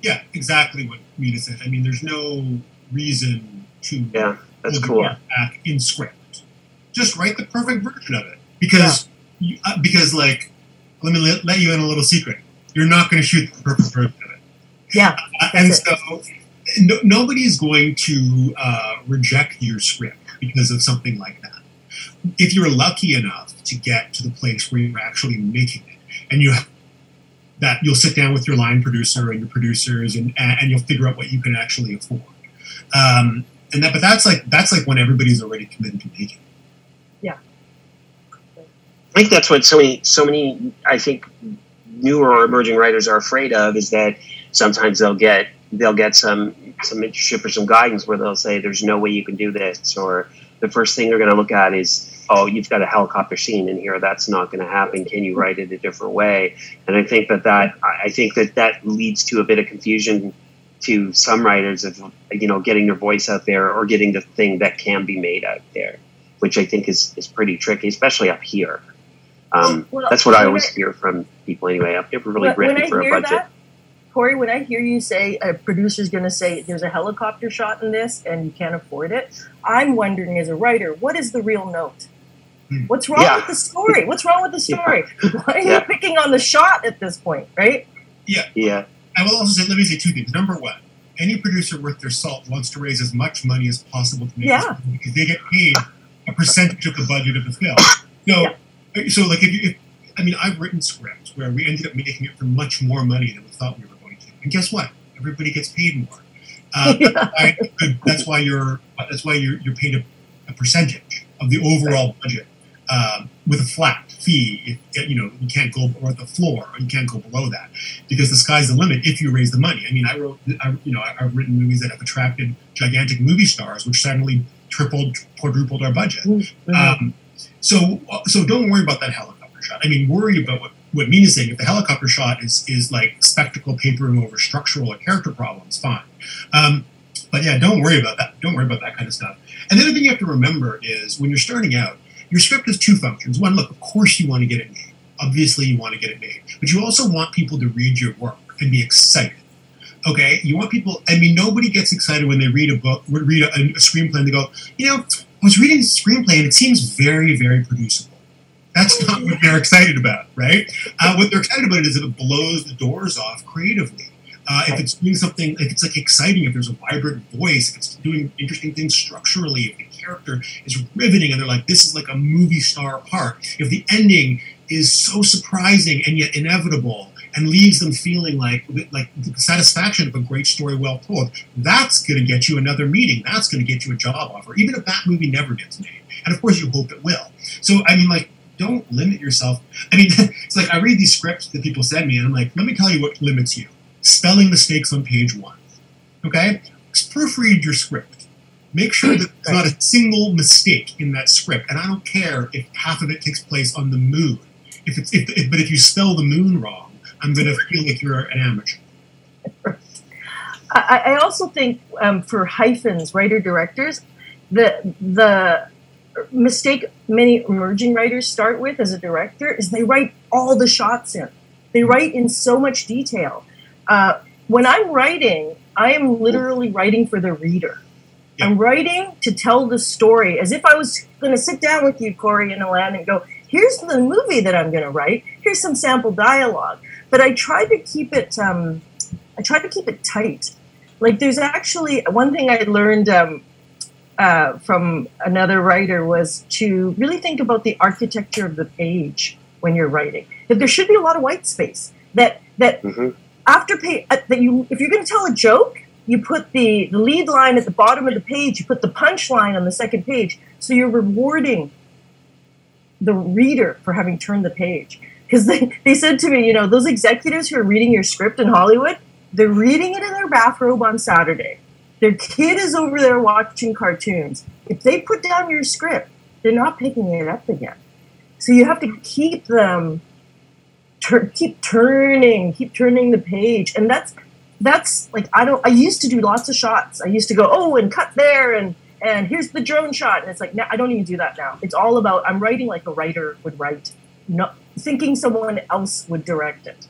Yeah, exactly what Mina said. I mean, there's no reason to
yeah, that's cool.
back in script. Just write the perfect version of it because yeah. you, uh, because like let me let, let, you in a little secret. You're not going to shoot the perfect version of it.
Yeah,
uh, and it. So no, nobody is going to uh, reject your script because of something like that. If you're lucky enough to get to the place where you're actually making it, and you have that you'll sit down with your line producer and your producers, and and you'll figure out what you can actually afford. Um, and that, but that's like that's like when everybody's already committed to making.
Yeah.
I think that's what so many so many I think newer or emerging writers are afraid of is that sometimes they'll get they'll get some some mentorship or some guidance where they'll say there's no way you can do this or the first thing they're going to look at is, oh, you've got a helicopter scene in here. That's not going to happen. Can you write it a different way? And I think that that I think that that leads to a bit of confusion to some writers of you know getting their voice out there or getting the thing that can be made out there, which I think is is pretty tricky, especially up here. Um,
Well,
that's what I always
I-
hear from people anyway. I've never really written for a budget.
that, Cory, when I hear you say a producer's going to say there's a helicopter shot in this and you can't afford it, I'm wondering as a writer, what is the real note?
Hmm.
What's wrong
Yeah.
with the story? What's wrong with the
Yeah.
story? Why are you
Yeah.
picking on the shot at this point, right?
Yeah, Yeah.
I will also say, let me say two things. Number one, any producer worth their salt wants to raise as much money as possible to make
Yeah.
this movie because they get paid a percentage of the budget of the film. So, so like if you, if, I mean, I've written scripts where we ended up making it for much more money than we thought we were going to, and guess what? Everybody gets paid more. Uh,
Yeah.
that's, why, that's why you're that's why you're you're paid a, a percentage of the overall budget um, with a flat fee. If, you know, you can't go or the floor, or you can't go below that because the sky's the limit if you raise the money. I mean, I wrote, I, you know, I- I've written movies that have attracted gigantic movie stars, which suddenly tripled, quadrupled our budget.
Mm-hmm.
Um, so, so don't worry about that helicopter shot. I mean, worry about what what Mina is saying. If the helicopter shot is is like spectacle papering over structural or character problems, fine. Um, but yeah, don't worry about that. Don't worry about that kind of stuff. And the other thing you have to remember is when you're starting out, your script has two functions. One, look, of course you want to get it made. Obviously, you want to get it made, but you also want people to read your work and be excited. Okay, you want people. I mean, nobody gets excited when they read a book, read a, a screenplay, and they go, you know, I was reading the screenplay and it seems very, very producible. That's not what they're excited about, right? Uh, what they're excited about is if it blows the doors off creatively. Uh, if it's doing something, if it's like exciting, if there's a vibrant voice, if it's doing interesting things structurally, if the character is riveting and they're like, this is like a movie star part, if the ending is so surprising and yet inevitable and leaves them feeling like like the satisfaction of a great story well told, that's going to get you another meeting. That's going to get you a job offer, even if that movie never gets made. And of course, you hope it will. So, I mean, like, don't limit yourself. I mean, it's like I read these scripts that people send me, and I'm like, let me tell you what limits you spelling mistakes on page one. Okay? Proofread your script. Make sure that there's not a single mistake in that script. And I don't care if half of it takes place on the moon. If it's, if, if, but if you spell the moon wrong, I'm going to feel like you're an amateur.
I, I also think um, for hyphens, writer directors, the the mistake many emerging writers start with as a director is they write all the shots in. They write in so much detail. Uh, when I'm writing, I am literally writing for the reader.
Yeah.
I'm writing to tell the story as if I was going to sit down with you, Cory and Elan, and go, here's the movie that I'm going to write. Here's some sample dialogue. But I try to keep it. Um, I try to keep it tight. Like there's actually one thing I learned um, uh, from another writer was to really think about the architecture of the page when you're writing. That there should be a lot of white space. That that
hmm
after pay uh, that you if you're going to tell a joke, you put the, the lead line at the bottom of the page. You put the punch line on the second page. So you're rewarding the reader for having turned the page. Because they, they said to me, you know, those executives who are reading your script in Hollywood, they're reading it in their bathrobe on Saturday. Their kid is over there watching cartoons. If they put down your script, they're not picking it up again. So you have to keep them, tur- keep turning, keep turning the page, and that's that's like I don't. I used to do lots of shots. I used to go, oh, and cut there, and and here's the drone shot, and it's like I don't even do that now. It's all about I'm writing like a writer would write, not thinking someone else would direct it.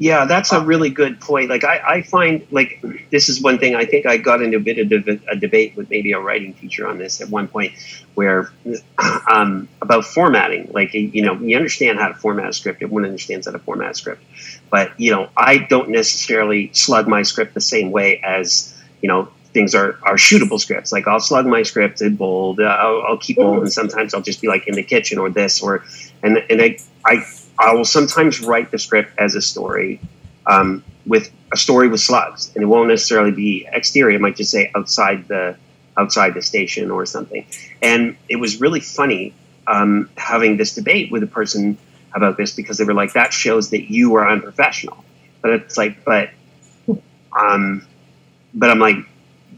Yeah, that's a really good point. Like I, I find like this is one thing I think I got into a bit of deb- a debate with maybe a writing teacher on this at one point, where um, about formatting. Like you know, you understand how to format a script. Everyone understands how to format a script, but you know, I don't necessarily slug my script the same way as you know things are are shootable scripts. Like I'll slug my script in bold. Uh, I'll, I'll keep bold, and sometimes I'll just be like in the kitchen or this or and and I I I will sometimes write the script as a story um, with a story with slugs, and it won't necessarily be exterior. It might just say outside the outside the station or something. And it was really funny um, having this debate with a person about this because they were like, "That shows that you are unprofessional." But it's like, but um, but I'm like,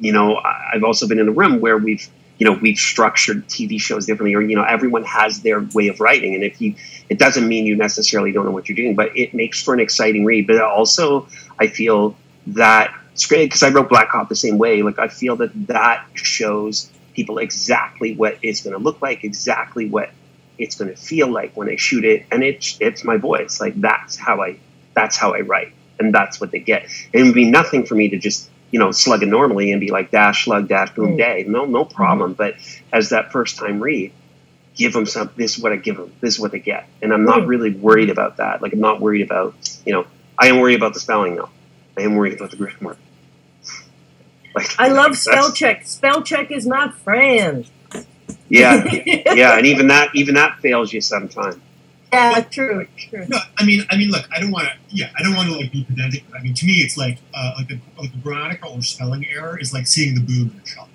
you know, I've also been in a room where we've you know we've structured TV shows differently, or you know everyone has their way of writing, and if you, it doesn't mean you necessarily don't know what you're doing, but it makes for an exciting read. But also, I feel that it's great because I wrote Black Cop the same way. Like I feel that that shows people exactly what it's going to look like, exactly what it's going to feel like when I shoot it, and it's it's my voice. Like that's how I that's how I write, and that's what they get. And It would be nothing for me to just you know slug it normally and be like dash slug dash boom day. No no mm-hmm. problem. But as that first time read, give them some. This is what I give them. This is what they get, and I'm not really worried about that. Like I'm not worried about you know I am worried about the spelling though. I am worried about the grammar. Like
I love spell check. Spell check is not friend.
Yeah, yeah, and even that even that fails you sometimes.
Yeah, true, true.
No, I mean, I mean, look, I don't want to. Yeah, I don't want to like be pedantic. But I mean, to me, it's like uh, like a like a grammatical or spelling error is like seeing the boob in a shop.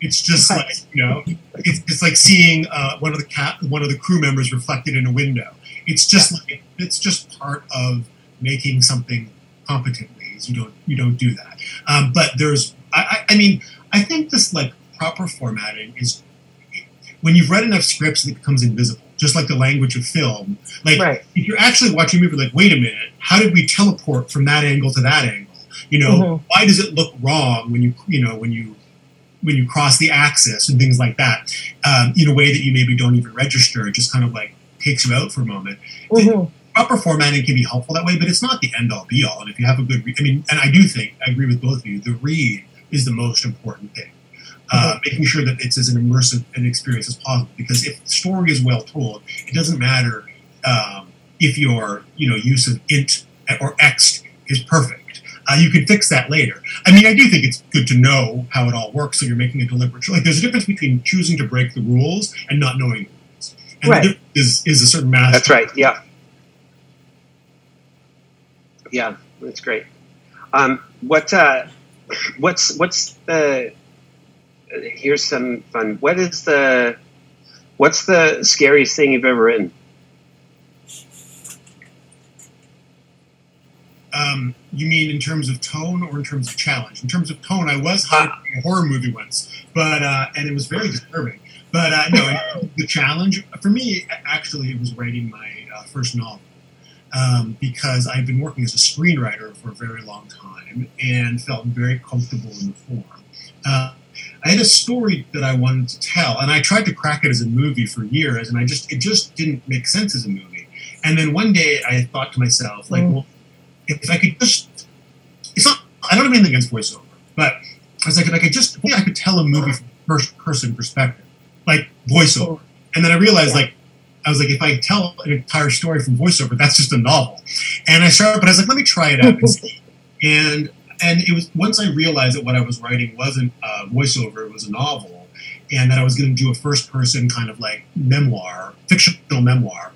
It's just
Right.
like you know, it's, it's like seeing uh, one of the cat one of the crew members reflected in a window. It's just like it's just part of making something competently. Is you don't you don't do that. Um, but there's I, I I mean I think this like proper formatting is when you've read enough scripts it becomes invisible. Just like the language of film, like
Right.
if you're actually watching a movie, like, wait a minute, how did we teleport from that angle to that angle? You know,
Mhm.
why does it look wrong when you, you know, when you, when you cross the axis and things like that, um, in a way that you maybe don't even register? It just kind of like takes you out for a moment.
Mhm.
Proper formatting can be helpful that way, but it's not the end all be all. And if you have a good, re- I mean, and I do think I agree with both of you. The read is the most important thing. Uh, making sure that it's as an immersive an experience as possible. Because if the story is well told, it doesn't matter um, if your you know use of int or ext is perfect. Uh, you can fix that later. I mean, I do think it's good to know how it all works, so you're making a deliberate choice. Like, there's a difference between choosing to break the rules and not knowing the rules. And
Right.
the is is a certain master.
That's right. Yeah. Yeah, that's great. Um, what uh, what's what's the? Here's some fun. What is the? What's the scariest thing you've ever written?
Um, you mean in terms of tone or in terms of challenge? In terms of tone, I was hired for a horror movie once, but uh, and it was very disturbing. But uh, no, in terms of the challenge for me, actually, it was writing my uh, first novel um, because I've been working as a screenwriter for a very long time and felt very comfortable in the form. Uh, I had a story that I wanted to tell, and I tried to crack it as a movie for years, and I just it just didn't make sense as a movie. And then one day, I thought to myself, like,
Mm.
well, if I could just, it's not, I don't have anything against voiceover, but I was like, if I could just, yeah, I could tell a movie from first person perspective, like voiceover. And then I realized, like, I was like, if I tell an entire story from voiceover, that's just a novel. And I started, but I was like, let me try it out and see. And and it was once I realized that what I was writing wasn't a voiceover, it was a novel, and that I was going to do a first person kind of like memoir, fictional memoir,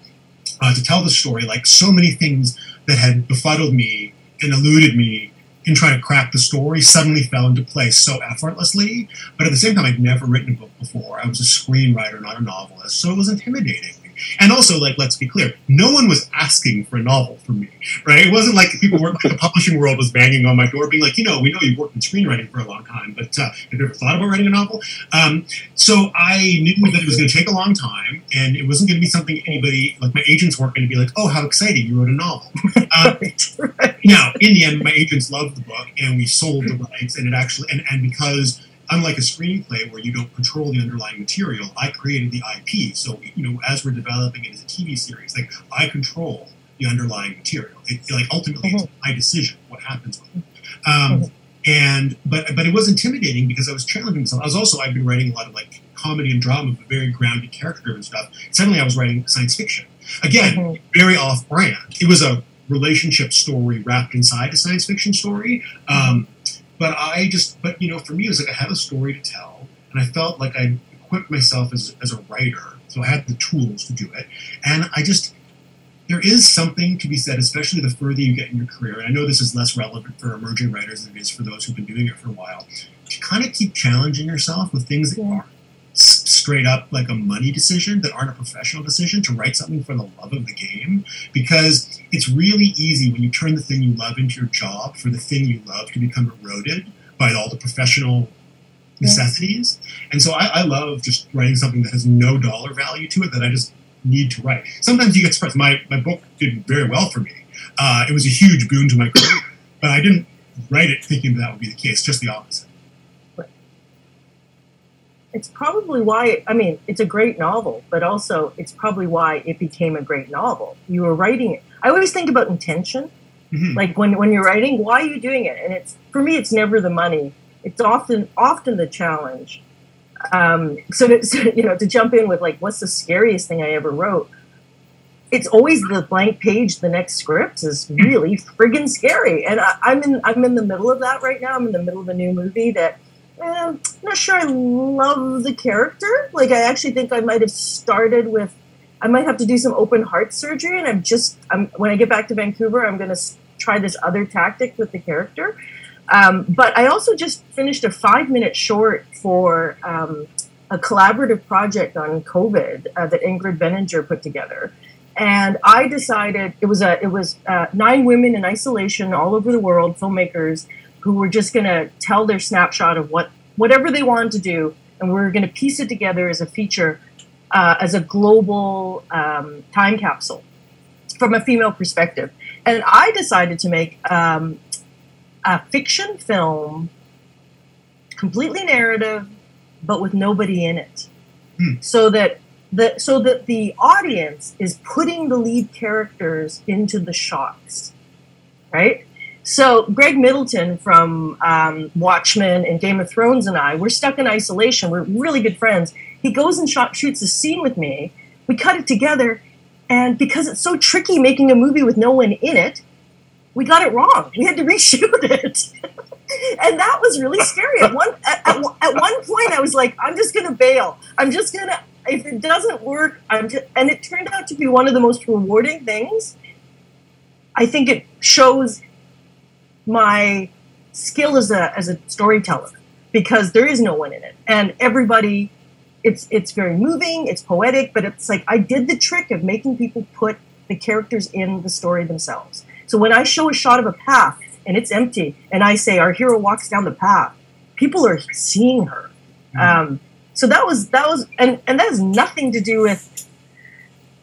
uh, to tell the story. Like so many things that had befuddled me and eluded me in trying to crack the story suddenly fell into place so effortlessly. But at the same time, I'd never written a book before. I was a screenwriter, not a novelist, so it was intimidating. And also, like, let's be clear, no one was asking for a novel from me, right? It wasn't like people were, like, the publishing world was banging on my door, being like, you know, we know you've worked in screenwriting for a long time, but uh, have you ever thought about writing a novel? Um, so I knew that it was going to take a long time, and it wasn't going to be something anybody, like my agents weren't going to be like, oh, how exciting, you wrote a novel. Um,
Right,
now, in the end, my agents loved the book, and we sold the rights, and it actually, and, and because unlike a screenplay where you don't control the underlying material, I created the IP. So, you know, as we're developing it as a TV series, like I control the underlying material. It, like ultimately, it's my decision what happens with it. Um, and but but it was intimidating because I was challenging myself. I was also I've been writing a lot of like comedy and drama, but very grounded, character-driven stuff. Suddenly, I was writing science fiction again,
Mhm.
very off-brand. It was a relationship story wrapped inside a science fiction story. Um, but I just, but you know, for me, it was like I had a story to tell, and I felt like I equipped myself as, as a writer, so I had the tools to do it. And I just, there is something to be said, especially the further you get in your career. And I know this is less relevant for emerging writers than it is for those who've been doing it for a while. To kind of keep challenging yourself with things that
Yeah.
s- straight up like a money decision, that aren't a professional decision, to write something for the love of the game, because it's really easy when you turn the thing you love into your job for the thing you love to become eroded by all the professional necessities. And so I, I love just writing something that has no dollar value to it that I just need to write. Sometimes you get surprised. My, my book did very well for me. Uh, it was a huge boon to my career, but I didn't write it thinking that, that would be the case, just the opposite.
It's probably why, I mean, it's a great novel, but also it's probably why it became a great novel. You were writing it. I always think about intention. Mm-hmm. Like when, when you're writing, why are you doing it? And it's, for me, it's never the money. It's often, often the challenge. Um, so, to, so, you know, to jump in with like, what's the scariest thing I ever wrote? it's always the blank page the next script is really friggin' scary and I, am in i'm in the middle of that right now i'm in the middle of a new movie that i'm not sure i love the character. Like i actually think i might have started with i might have to do some open heart surgery and i'm just i'm when i get back to vancouver i'm going to try this other tactic with the character. Um, but i also just finished a five minute short for um, a collaborative project on covid uh, that ingrid veninger put together. And I decided it was a it was uh, nine women in isolation all over the world, filmmakers who were just going to tell their snapshot of what whatever they wanted to do, and we are going to piece it together as a feature, uh, as a global um, time capsule from a female perspective. And I decided to make um, a fiction film, completely narrative, but with nobody in it, hmm. so that the, so that the audience is putting the lead characters into the shots, right? So Greg Middleton from um, Watchmen and Game of Thrones and I, we're stuck in isolation. We're really good friends. He goes and shot, shoots a scene with me. We cut it together, and because it's so tricky making a movie with no one in it, we got it wrong. We had to reshoot it. and that was really scary. At one at, at, at, one point, I was like, "I'm just gonna bail. I'm just gonna if it doesn't work, I'm just, and it turned out to be one of the most rewarding things. I think it shows my skill as a as a storyteller because there is no one in it, and everybody. It's it's very moving. It's poetic, but it's like I did the trick of making people put the characters in the story themselves. So when I show a shot of a path and it's empty, and I say our hero walks down the path, people are seeing her. Mm-hmm. Um, so that was that was and and that has nothing to do with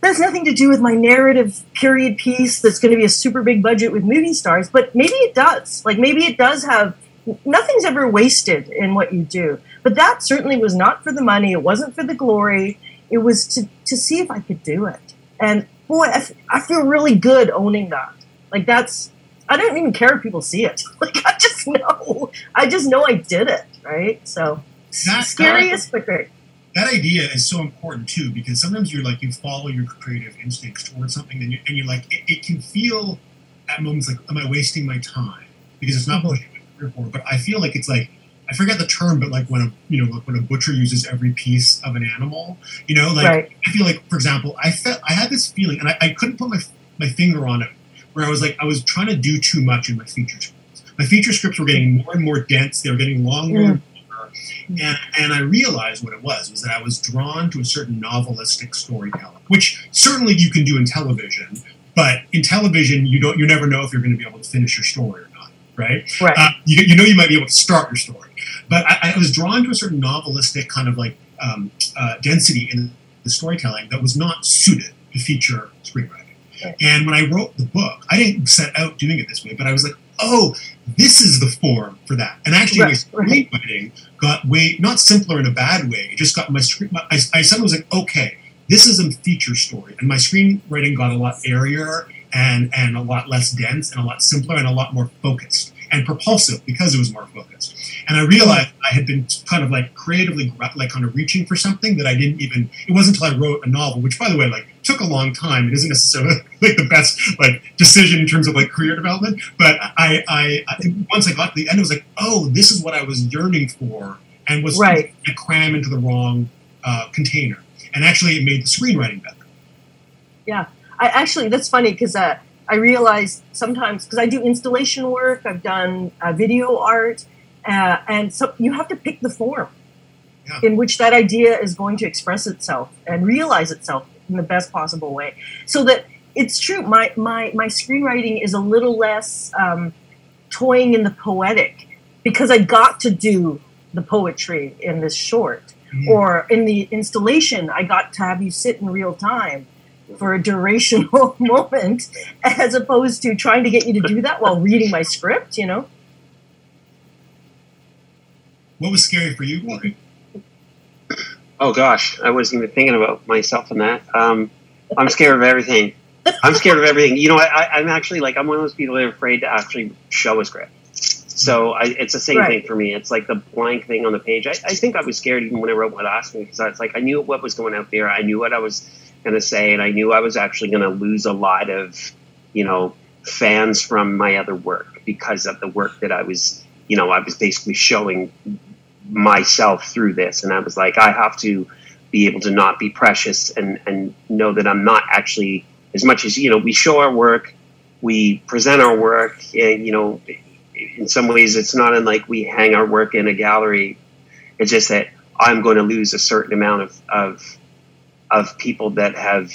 that's nothing to do with my narrative period piece that's going to be a super big budget with movie stars but maybe it does. Like maybe it does have nothing's ever wasted in what you do. But that certainly was not for the money. It wasn't for the glory. It was to to see if i could do it. And boy I, f- I feel really good owning that. Like that's i don't even care if people see it. Like i just know. I just know i did it right? So that, scariest but great.
That idea is so important too because sometimes you're like you follow your creative instincts towards something and, you, and you're like it, it, can feel at moments like am I wasting my time because it's not what you're for. But I feel like it's like I forget the term, but like when a you know like when a butcher uses every piece of an animal, you know, like right. I feel like for example, I felt I had this feeling and I, I couldn't put my my finger on it where I was like I was trying to do too much in my feature scripts. My feature scripts were getting more and more dense. They were getting longer. Mm and, and I realized what it was, was that I was drawn to a certain novelistic storytelling, which certainly you can do in television, but in television, you don't, you never know if you're going to be able to finish your story or not, right?
Right.
Uh, you, you know you might be able to start your story. But I, I was drawn to a certain novelistic kind of like um, uh, density in the storytelling that was not suited to feature screenwriting. And when I wrote the book, I didn't set out doing it this way, but I was like, oh, this is the form for that. And actually, right, my screenwriting right. got way not simpler in a bad way. It just got my screen. I, I suddenly was like, okay, this is a feature story, and my screenwriting got a lot airier and and a lot less dense and a lot simpler and a lot more focused and propulsive because it was more focused. And I realized I had been kind of like creatively, like kind of reaching for something that I didn't even. It wasn't until I wrote a novel, which by the way, like took a long time. It isn't necessarily like the best like decision in terms of like career development. But I, I, I once I got to the end, I was like, oh, this is what I was yearning for, and was
right.
to cram into the wrong uh, container. And actually, it made the screenwriting better.
Yeah, I actually that's funny because. Uh, I realized sometimes because I do installation work, I've done uh, video art, uh, and so you have to pick the form yeah. in which that idea is going to express itself and realize itself in the best possible way. So that it's true, my my my screenwriting is a little less um, toying in the poetic because I got to do the poetry in this short.
Mhm.
Or in the installation, I got to have you sit in real time for a durational moment as opposed to trying to get you to do that while reading my script, you know?
What was scary for you, Cory?
Oh gosh, I wasn't even thinking about myself in that. Um, I'm scared of everything. I'm scared of everything. You know, I, I, I'm actually like I'm one of those people that are afraid to actually show a script. So I, it's the same
Right.
thing for me. It's like the blank thing on the page. I, I think I was scared even when I wrote what asked me because I was like I knew what was going out there. I knew what I was going to say, and I knew I was actually going to lose a lot of, you know, fans from my other work because of the work that I was, you know, I was basically showing myself through this, and I was like, I have to be able to not be precious and and know that I'm not actually as much as you know we show our work, we present our work, and you know, in some ways it's not unlike we hang our work in a gallery. It's just that I'm going to lose a certain amount of of of people that have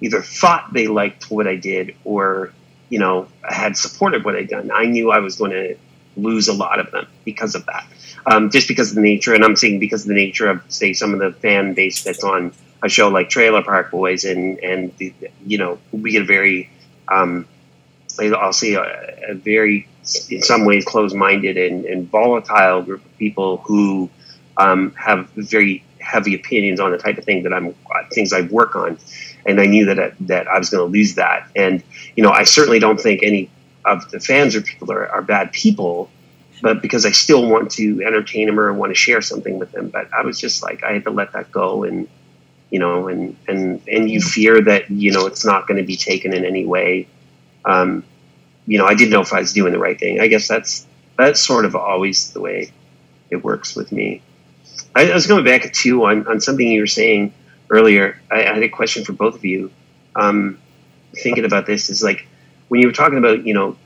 either thought they liked what I did or you know had supported what I'd done. I knew I was going to lose a lot of them because of that um, just because of the nature, and I'm saying because of the nature of, say, some of the fan base that's on a show like Trailer Park Boys, and and the, you know, we get a very, um, I'll say, a, a very, in some ways, closed-minded and, and volatile group of people who um, have very heavy opinions on the type of thing that I'm, things I work on, and I knew that I, that I was going to lose that, and you know, I certainly don't think any of the fans or people are, are bad people but because I still want to entertain them or want to share something with them. But I was just like, I had to let that go, and you know, and and and you fear that you know it's not going to be taken in any way. Um, you know, I didn't know if I was doing the right thing. I guess that's that's sort of always the way it works with me. I, I was going back to on on something you were saying earlier. I, I had a question for both of you. Um, thinking about this is like when you were talking about you know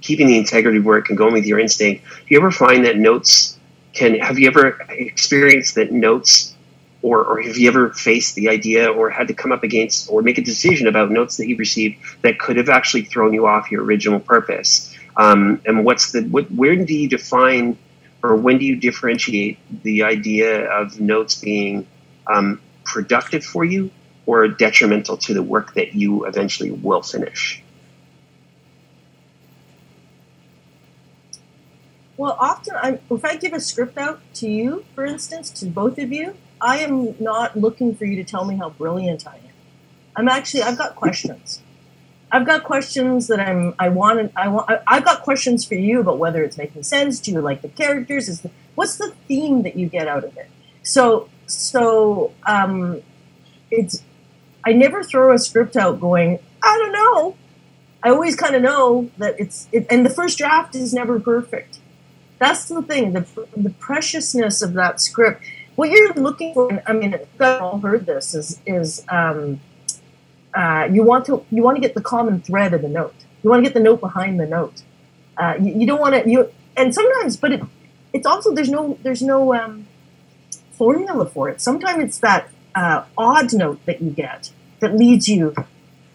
keeping the integrity work and going with your instinct. Do you ever find that notes can? Have you ever experienced that notes, or or have you ever faced the idea or had to come up against or make a decision about notes that you received that could have actually thrown you off your original purpose? Um, and what's the what? Where do you define, or when do you differentiate the idea of notes being um, productive for you or detrimental to the work that you eventually will finish?
Well, often, I'm, if I give a script out to you, for instance, to both of you, I am not looking for you to tell me how brilliant I am. I'm actually, I've got questions. I've got questions that I'm, I want, I want, I- I've got questions for you about whether it's making sense. Do you like the characters? Is the, what's the theme that you get out of it? So, so, um, it's, I never throw a script out going, I don't know. I always kind of know that it's, it, and the first draft is never perfect that's the thing the, the preciousness of that script. What you're looking for, I mean you've all heard this is is um, uh, you want to you want to get the common thread of the note. You want to get the note behind the note. Uh, you, you don't want to you and sometimes but it it's also there's no there's no um, formula for it. Sometimes it's that uh, odd note that you get that leads you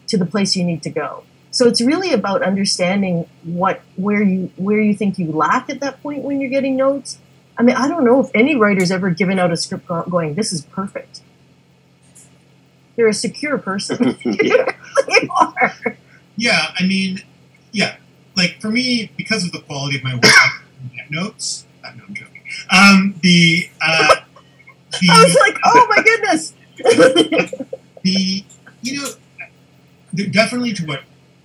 to the place you need to go so it's really about understanding what where you where you think you lack at that point when you're getting notes. I mean, I don't know if any writer's ever given out a script going, "This is perfect." You're a secure person.
yeah.
you are.
Yeah, I mean, yeah, like for me, because of the quality of my work, I can get notes. Uh, no, I'm joking. Um, the uh, the
I was like, "Oh my goodness!"
the you know definitely to what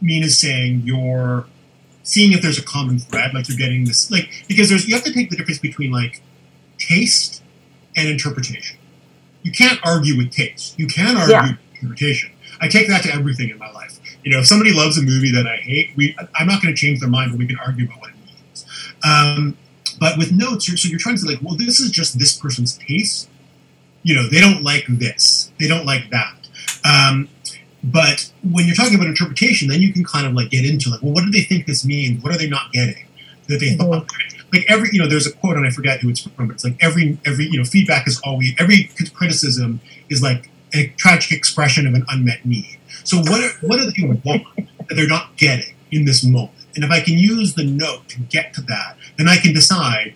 Mina's saying, you're seeing if there's a common thread, like you're getting this like because there's you have to take the difference between like taste and interpretation. You can't argue with taste. You can argue
Yeah.
with interpretation. I take that to everything in my life. You know, if somebody loves a movie that I hate, we I'm not going to change their mind, but we can argue about what it means. Um, but with notes, you're, so you're trying to say like, well, this is just this person's taste. You know, they don't like this, they don't like that. Um, but when you're talking about interpretation, then you can kind of like get into like, well, what do they think this means? What are they not getting? That they mm-hmm. thought like every you know, there's a quote and I forget who it's from. But it's like every every you know, feedback is always every criticism is like a tragic expression of an unmet need. So what are, what do they want that they're not getting in this moment? And if I can use the note to get to that, then I can decide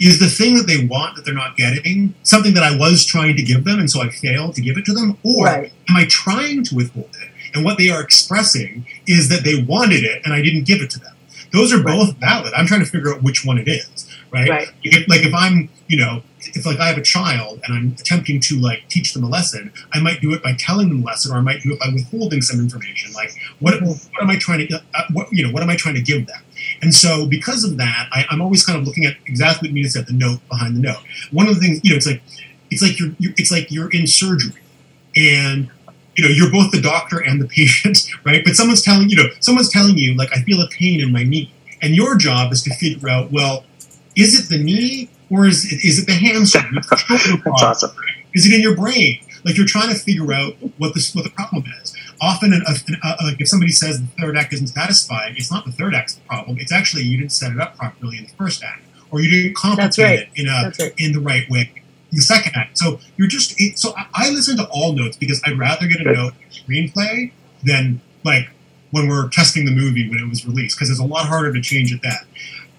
is the thing that they want that they're not getting something that I was trying to give them and so I failed to give it to them? Or
Right.
am I trying to withhold it? And what they are expressing is that they wanted it and I didn't give it to them. Those are both valid. I'm trying to figure out which one it is, right?
Right.
If, like if I'm, you know, if like I have a child and I'm attempting to like teach them a lesson, I might do it by telling them a lesson, or I might do it by withholding some information. Like what what am I trying to uh, what you know what am I trying to give them? And so because of that, I, I'm always kind of looking at exactly what Mina said, the note behind the note. One of the things, you know, it's like it's like you're, you're it's like you're in surgery and you know you're both the doctor and the patient right but someone's telling you know someone's telling you like i feel a pain in my knee and your job is to figure out well is it the knee or is it, is it the hamstring Is it the shoulder
That's awesome.
is it in your brain like you're trying to figure out what this what the problem is often an, an, uh, like if somebody says the third act isn't satisfying it's not the third act's the problem it's actually you didn't set it up properly in the first act or you didn't complicate
right.
it in a
right.
in the right way in the second act. So you're just it, so I, I listen to all notes because I'd rather get a
Good.
note in screenplay than like when we're testing the movie when it was released because it's a lot harder to change it that.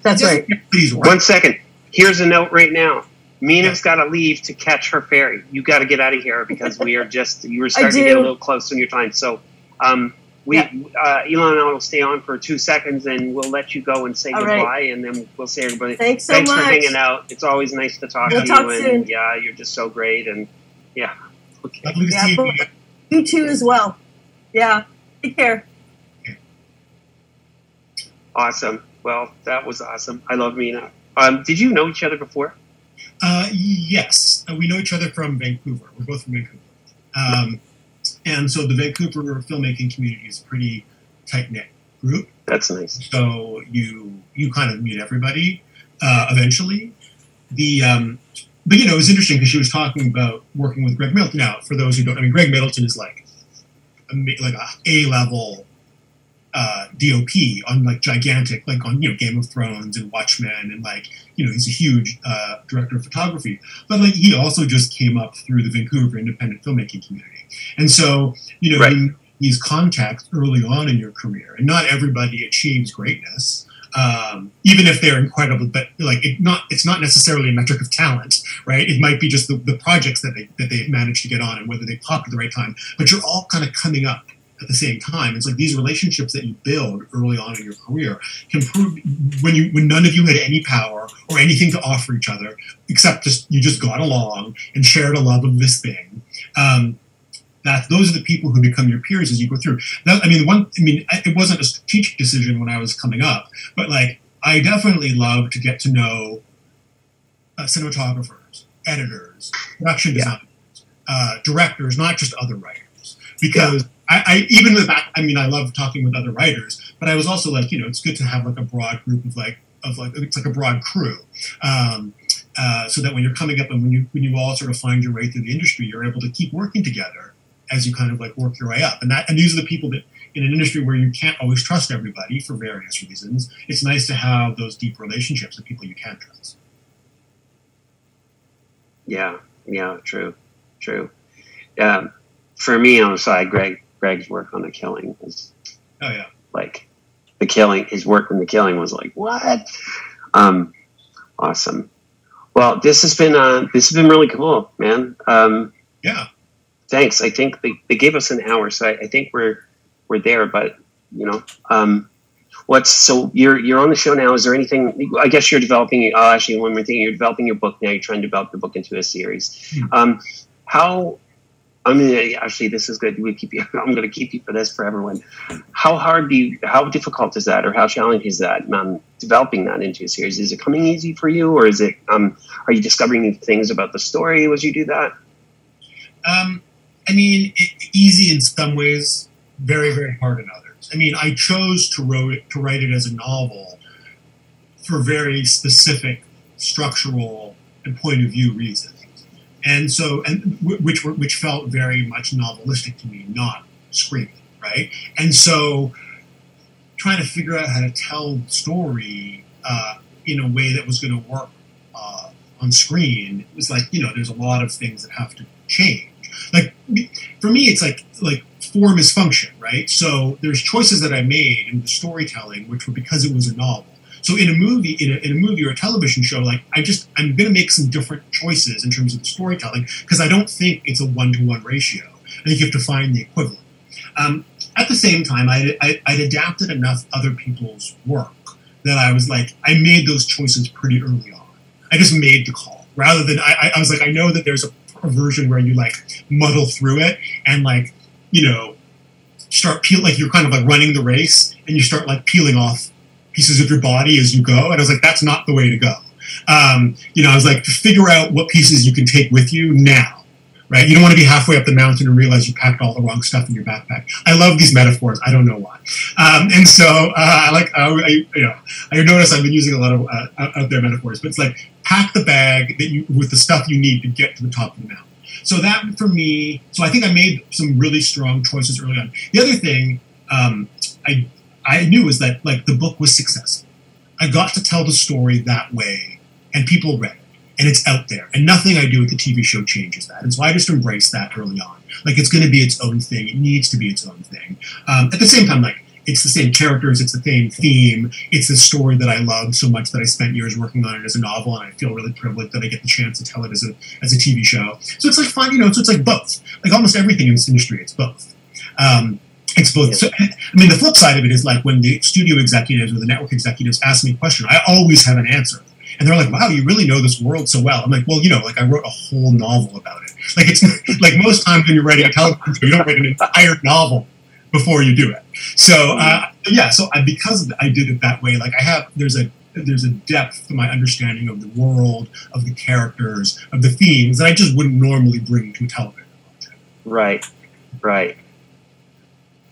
That's
Just
right.
right.
One second. Here's a note right now. Mina's got to leave to catch her ferry. You got to get out of here because we are just you were starting to get a little close on your time. So, um, we
Yeah.
uh, Elan and I will stay on for two seconds and we'll let you go and say
All right.
goodbye, and then we'll say everybody.
Thanks so
Thanks
much.
for hanging out. It's always nice to talk
We'll
to
talk
you, and yeah, you're just so great, and yeah. Okay.
Lovely to
Yeah,
see you.
You too as well. Yeah. Take care.
Awesome. Well, that was awesome. I love Mina. Um, did you know each other before?
Uh, yes, Uh, we know each other from Vancouver. We're both from Vancouver, um, and so the Vancouver filmmaking community is a pretty tight knit group.
That's nice.
so you you kind of meet everybody uh, eventually. The um, but you know it was interesting because she was talking about working with Greg Middleton. Now, for those who don't, I mean, Greg Middleton is like a, like a A level uh, DOP on like gigantic, like on you know Game of Thrones and Watchmen, and like you know he's a huge uh, director of photography. But like he also just came up through the Vancouver independent filmmaking community, and so you know
Right.
these contacts early on in your career, and not everybody achieves greatness. Um, even if they're incredible, but like it not, it's not necessarily a metric of talent, right? It might be just the, the projects that they that they managed to get on and whether they popped at the right time. But you're all kind of coming up at the same time. It's like these relationships that you build early on in your career can prove when you when none of you had any power or anything to offer each other except just you just got along and shared a love of this thing. Um, that those are the people who become your peers as you go through. That, I mean, one. I mean, it wasn't a strategic decision when I was coming up, but like I definitely love to get to know uh, cinematographers, editors, production
Yeah.
designers, uh, directors, not just other writers. Because I, I even with that, I mean, I love talking with other writers, but I was also like, you know, it's good to have like a broad group of like of like it's like a broad crew. Um, uh, so that when you're coming up and when you when you all sort of find your way through the industry, you're able to keep working together as you kind of like work your way up. And that and these are the people that in an industry where you can't always trust everybody for various reasons, it's nice to have those deep relationships with people you can trust.
Yeah, yeah, true, true. Um, for me, on the side, Greg, Greg's work on the killing was
Oh yeah.
like the killing. His work on the killing was like what? Um, awesome. Well, this has been uh, this has been really cool, man. Um,
Yeah.
thanks. I think they, they gave us an hour, so I, I think we're we're there. But you know, um, what's so you're you're on the show now? Is there anything? I guess you're developing. Oh, actually, one more thing. You're developing your book now. You're trying to develop the book into a series.
Hmm.
Um, how? I mean, actually, this is good. We keep you. I'm going to keep you for this for everyone. How hard do you? How difficult is that, or how challenging is that? Um, developing that into a series. Is it coming easy for you, or is it? Um, are you discovering new things about the story as you do that?
Um, I mean, it, easy in some ways, very very hard in others. I mean, I chose to wrote to write it as a novel for very specific structural and point of view reasons, and so and wh- which were which felt very much novelistic to me, not screaming, right? And so, trying to figure out how to tell the story uh, in a way that was going to work uh, on screen was like you know, there's a lot of things that have to change. Like for me, it's like like form is function, right? So there's choices that I made in the storytelling, which were because it was a novel. So in a movie, in a, in a movie or a television show, like I just I'm going to make some different choices in terms of the storytelling because I don't think it's a one to one ratio. I think you have to find the equivalent. Um, at the same time, I'd, I, I'd adapted enough other people's work that I was like, I made those choices pretty early on. I just made the call rather than I, I was like, I know that there's a, a version where you like muddle through it and like, you know, start peel like you're kind of like running the race and you start like peeling off pieces of your body as you go. And I was like, that's not the way to go. Um, you know, I was like, figure out what pieces you can take with you now right? You don't want to be halfway up the mountain and realize you packed all the wrong stuff in your backpack. I love these metaphors. I don't know why. Um, and so uh, I like, I, you know, I notice I've been using a lot of uh, out there metaphors, but it's like pack the bag that you with the stuff you need to get to the top of the mountain. So that for me, so I think I made some really strong choices early on. The other thing um, I I knew was that like the book was successful. I got to tell the story that way, and people read it and it's out there. And nothing I do with the TV show changes that. And so I just embrace that early on. Like it's going to be its own thing. It needs to be its own thing. Um, at the same time, like it's the same characters, it's the same theme, it's a story that I love so much that I spent years working on it as a novel, and I feel really privileged that I get the chance to tell it as a as a TV show. So it's like fun, you know. So it's like both. Like almost everything in this industry, it's both. Um, it's both. So, I mean, the flip side of it is like when the studio executives or the network executives ask me a question, I always have an answer and they're like, "Wow, you really know this world so well." I'm like, "Well, you know, like I wrote a whole novel about it. Like it's like most times when you're writing a television show, you don't write an entire novel before you do it. So uh, yeah, so I, because I did it that way, like I have there's a there's a depth to my understanding of the world, of the characters, of the themes that I just wouldn't normally bring to a television.
Right, right.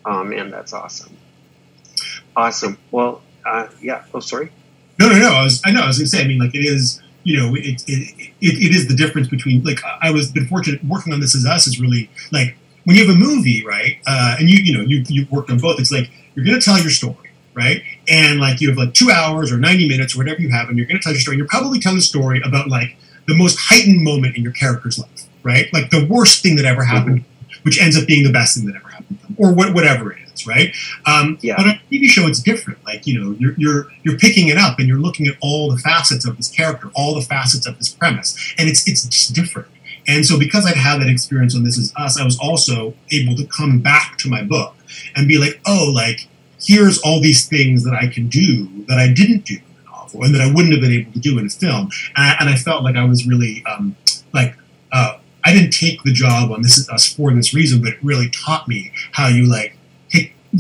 Oh man, that's awesome. Awesome. Well, uh, yeah. Oh, sorry.
No, no, no. I was, I know. I was gonna say. I mean, like it is. You know, it, it, it, it is the difference between like I was been fortunate working on This Is Us is really like when you have a movie, right? Uh, and you you know you you worked on both. It's like you're gonna tell your story, right? And like you have like two hours or ninety minutes or whatever you have, and you're gonna tell your story. And you're probably telling a story about like the most heightened moment in your character's life, right? Like the worst thing that ever happened, mm-hmm. which ends up being the best thing that ever happened, or what, whatever it is right? Um, yeah. But on a TV show, it's different. Like you know, you're you're you're picking it up and you're looking at all the facets of this character, all the facets of this premise, and it's it's just different. And so, because I'd had that experience on This Is Us, I was also able to come back to my book and be like, oh, like here's all these things that I can do that I didn't do in the novel and that I wouldn't have been able to do in a film. And I, and I felt like I was really um, like. I didn't take the job on This Is Us for this reason, but it really taught me how you like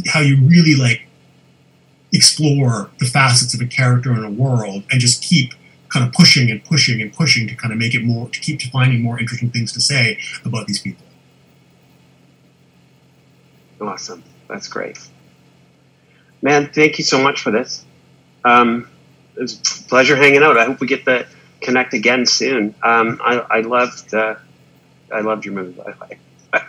how you really like explore the facets of a character in a world and just keep kind of pushing and pushing and pushing to kind of make it more to keep finding more interesting things to say about these people.
Awesome, that's great, man. Thank you so much for this. Um, it was a pleasure hanging out. I hope we get to connect again soon. Um, I, I loved uh, I loved your movie. By the way.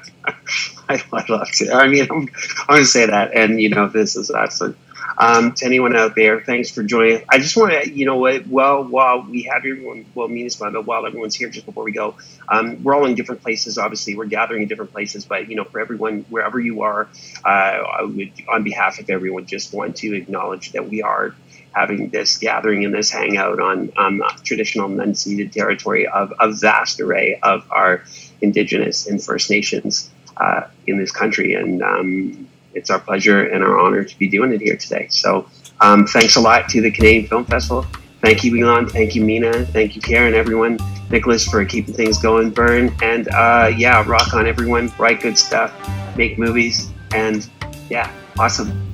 I, I love to. I mean, I'm, I'm going to say that, and you know, this is awesome. Um, to anyone out there, thanks for joining. I just want to, you know, what, well, while we have everyone, well, me and but while everyone's here, just before we go, um, we're all in different places. Obviously, we're gathering in different places, but you know, for everyone, wherever you are, uh, I would, on behalf of everyone, just want to acknowledge that we are having this gathering and this hangout on um, traditional unceded territory of a vast array of our Indigenous and First Nations uh, in this country. And um, it's our pleasure and our honor to be doing it here today. So um, thanks a lot to the Canadian Film Festival. Thank you, Elan. Thank you, Mina. Thank you, Karen, everyone. Nicholas for keeping things going, Bern. And uh, yeah, rock on, everyone. Write good stuff, make movies, and yeah, awesome.